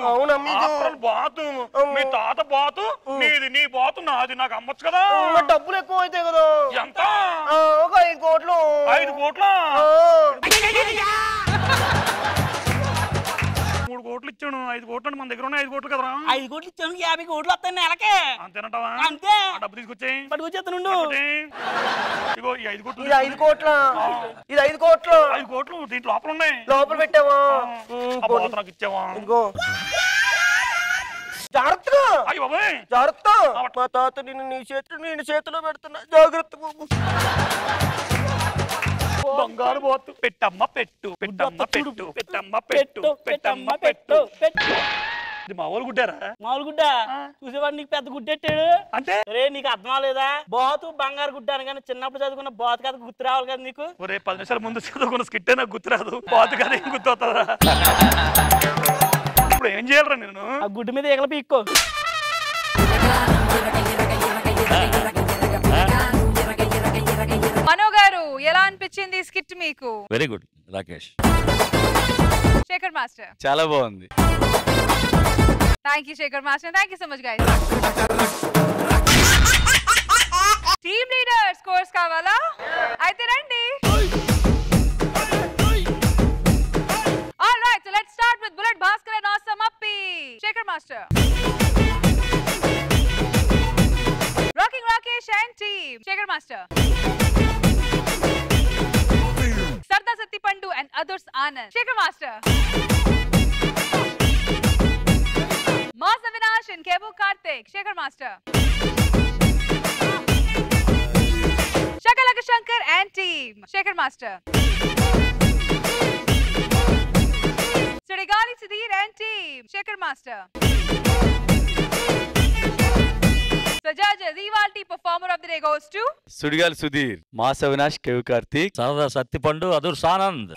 బాతు. మీ తాత బాతు నీది నీ బాతు నాది నాకు అమ్మొచ్చు కదా. డబ్బులు ఎక్కువ అయితే కదా. ఎంత? ఆ, ఒక ఐదు కోట్లు. ఐదు కోట్ల. మూడు కోట్లు ఇచ్చాను. ఐదు కోట్లు అంటే మన దగ్గర ఉన్నాయి ఐదు కోట్లు కదరా? ఐదు కోట్లు ఇచ్చాను యాభై కోట్లు వస్తాయి నెలకే. అంతేనంటావా అంతే. ఆ డబ్బు తీసుకొచ్చేయి. పట్టుకొచ్చేస్తానుండు ఇగో ఈ ఐదు కోట్లు ఇది ఐదు కోట్ల? ఇది ఐదు కోట్లు. ఐదు కోట్లు దీంట్లో లోపల ఉన్నాయి. లోపల పెట్టావా? బాత నాకు ఇచ్చావా? ఇదిగో. జాగ్రత్తగా. అయ్యి బాబాయ్. జాగ్రత్త. మా తాత నిన్ను నీ చేతులు నేను చేతిలో పెడుతున్నా. జాగ్రత్త బాబు. బంగారు పోతు. పెట్టమ్మ పెట్టు పెట్టమ్మ పెట్టు పెట్టమ్మ పెట్టు పెట్టమ్మ పెట్టు ఇది మా ఊరు గుడ్డారా? మామూలు గుడ్డ చూసేవాడు నీకు పెద్ద గుడ్డెట్టాడు? అంటే? రే నీకు అర్థం అవ్వలేదా? బాతు బంగారు గుడ్డ అనగానే చిన్నప్పుడు చదువుకున్న బాతు కథ గుర్తు రావాలి కదా నీకు? ఒరే పది నిమిషాల ముందు చదువుకున్న స్కిట్టే నాకు గుర్తురాదు బాతు కదా ఏం గుర్తవుతుందా ఇప్పుడు ఏం చేయాలరా నేను ఆ గుడ్డు మీద ఎగల పీక్కో. మనో గారు ఎలా అనిపించింది స్కిట్ మీకు? Very good Rakesh. Shekar master. చాలా బాగుంది. Thank you Shekar master. Thank you so much guys Sudigali Sudheer. Mass Avinash Kevvu Karthik. సరదా సత్తిపండు అదుర్ సానంద్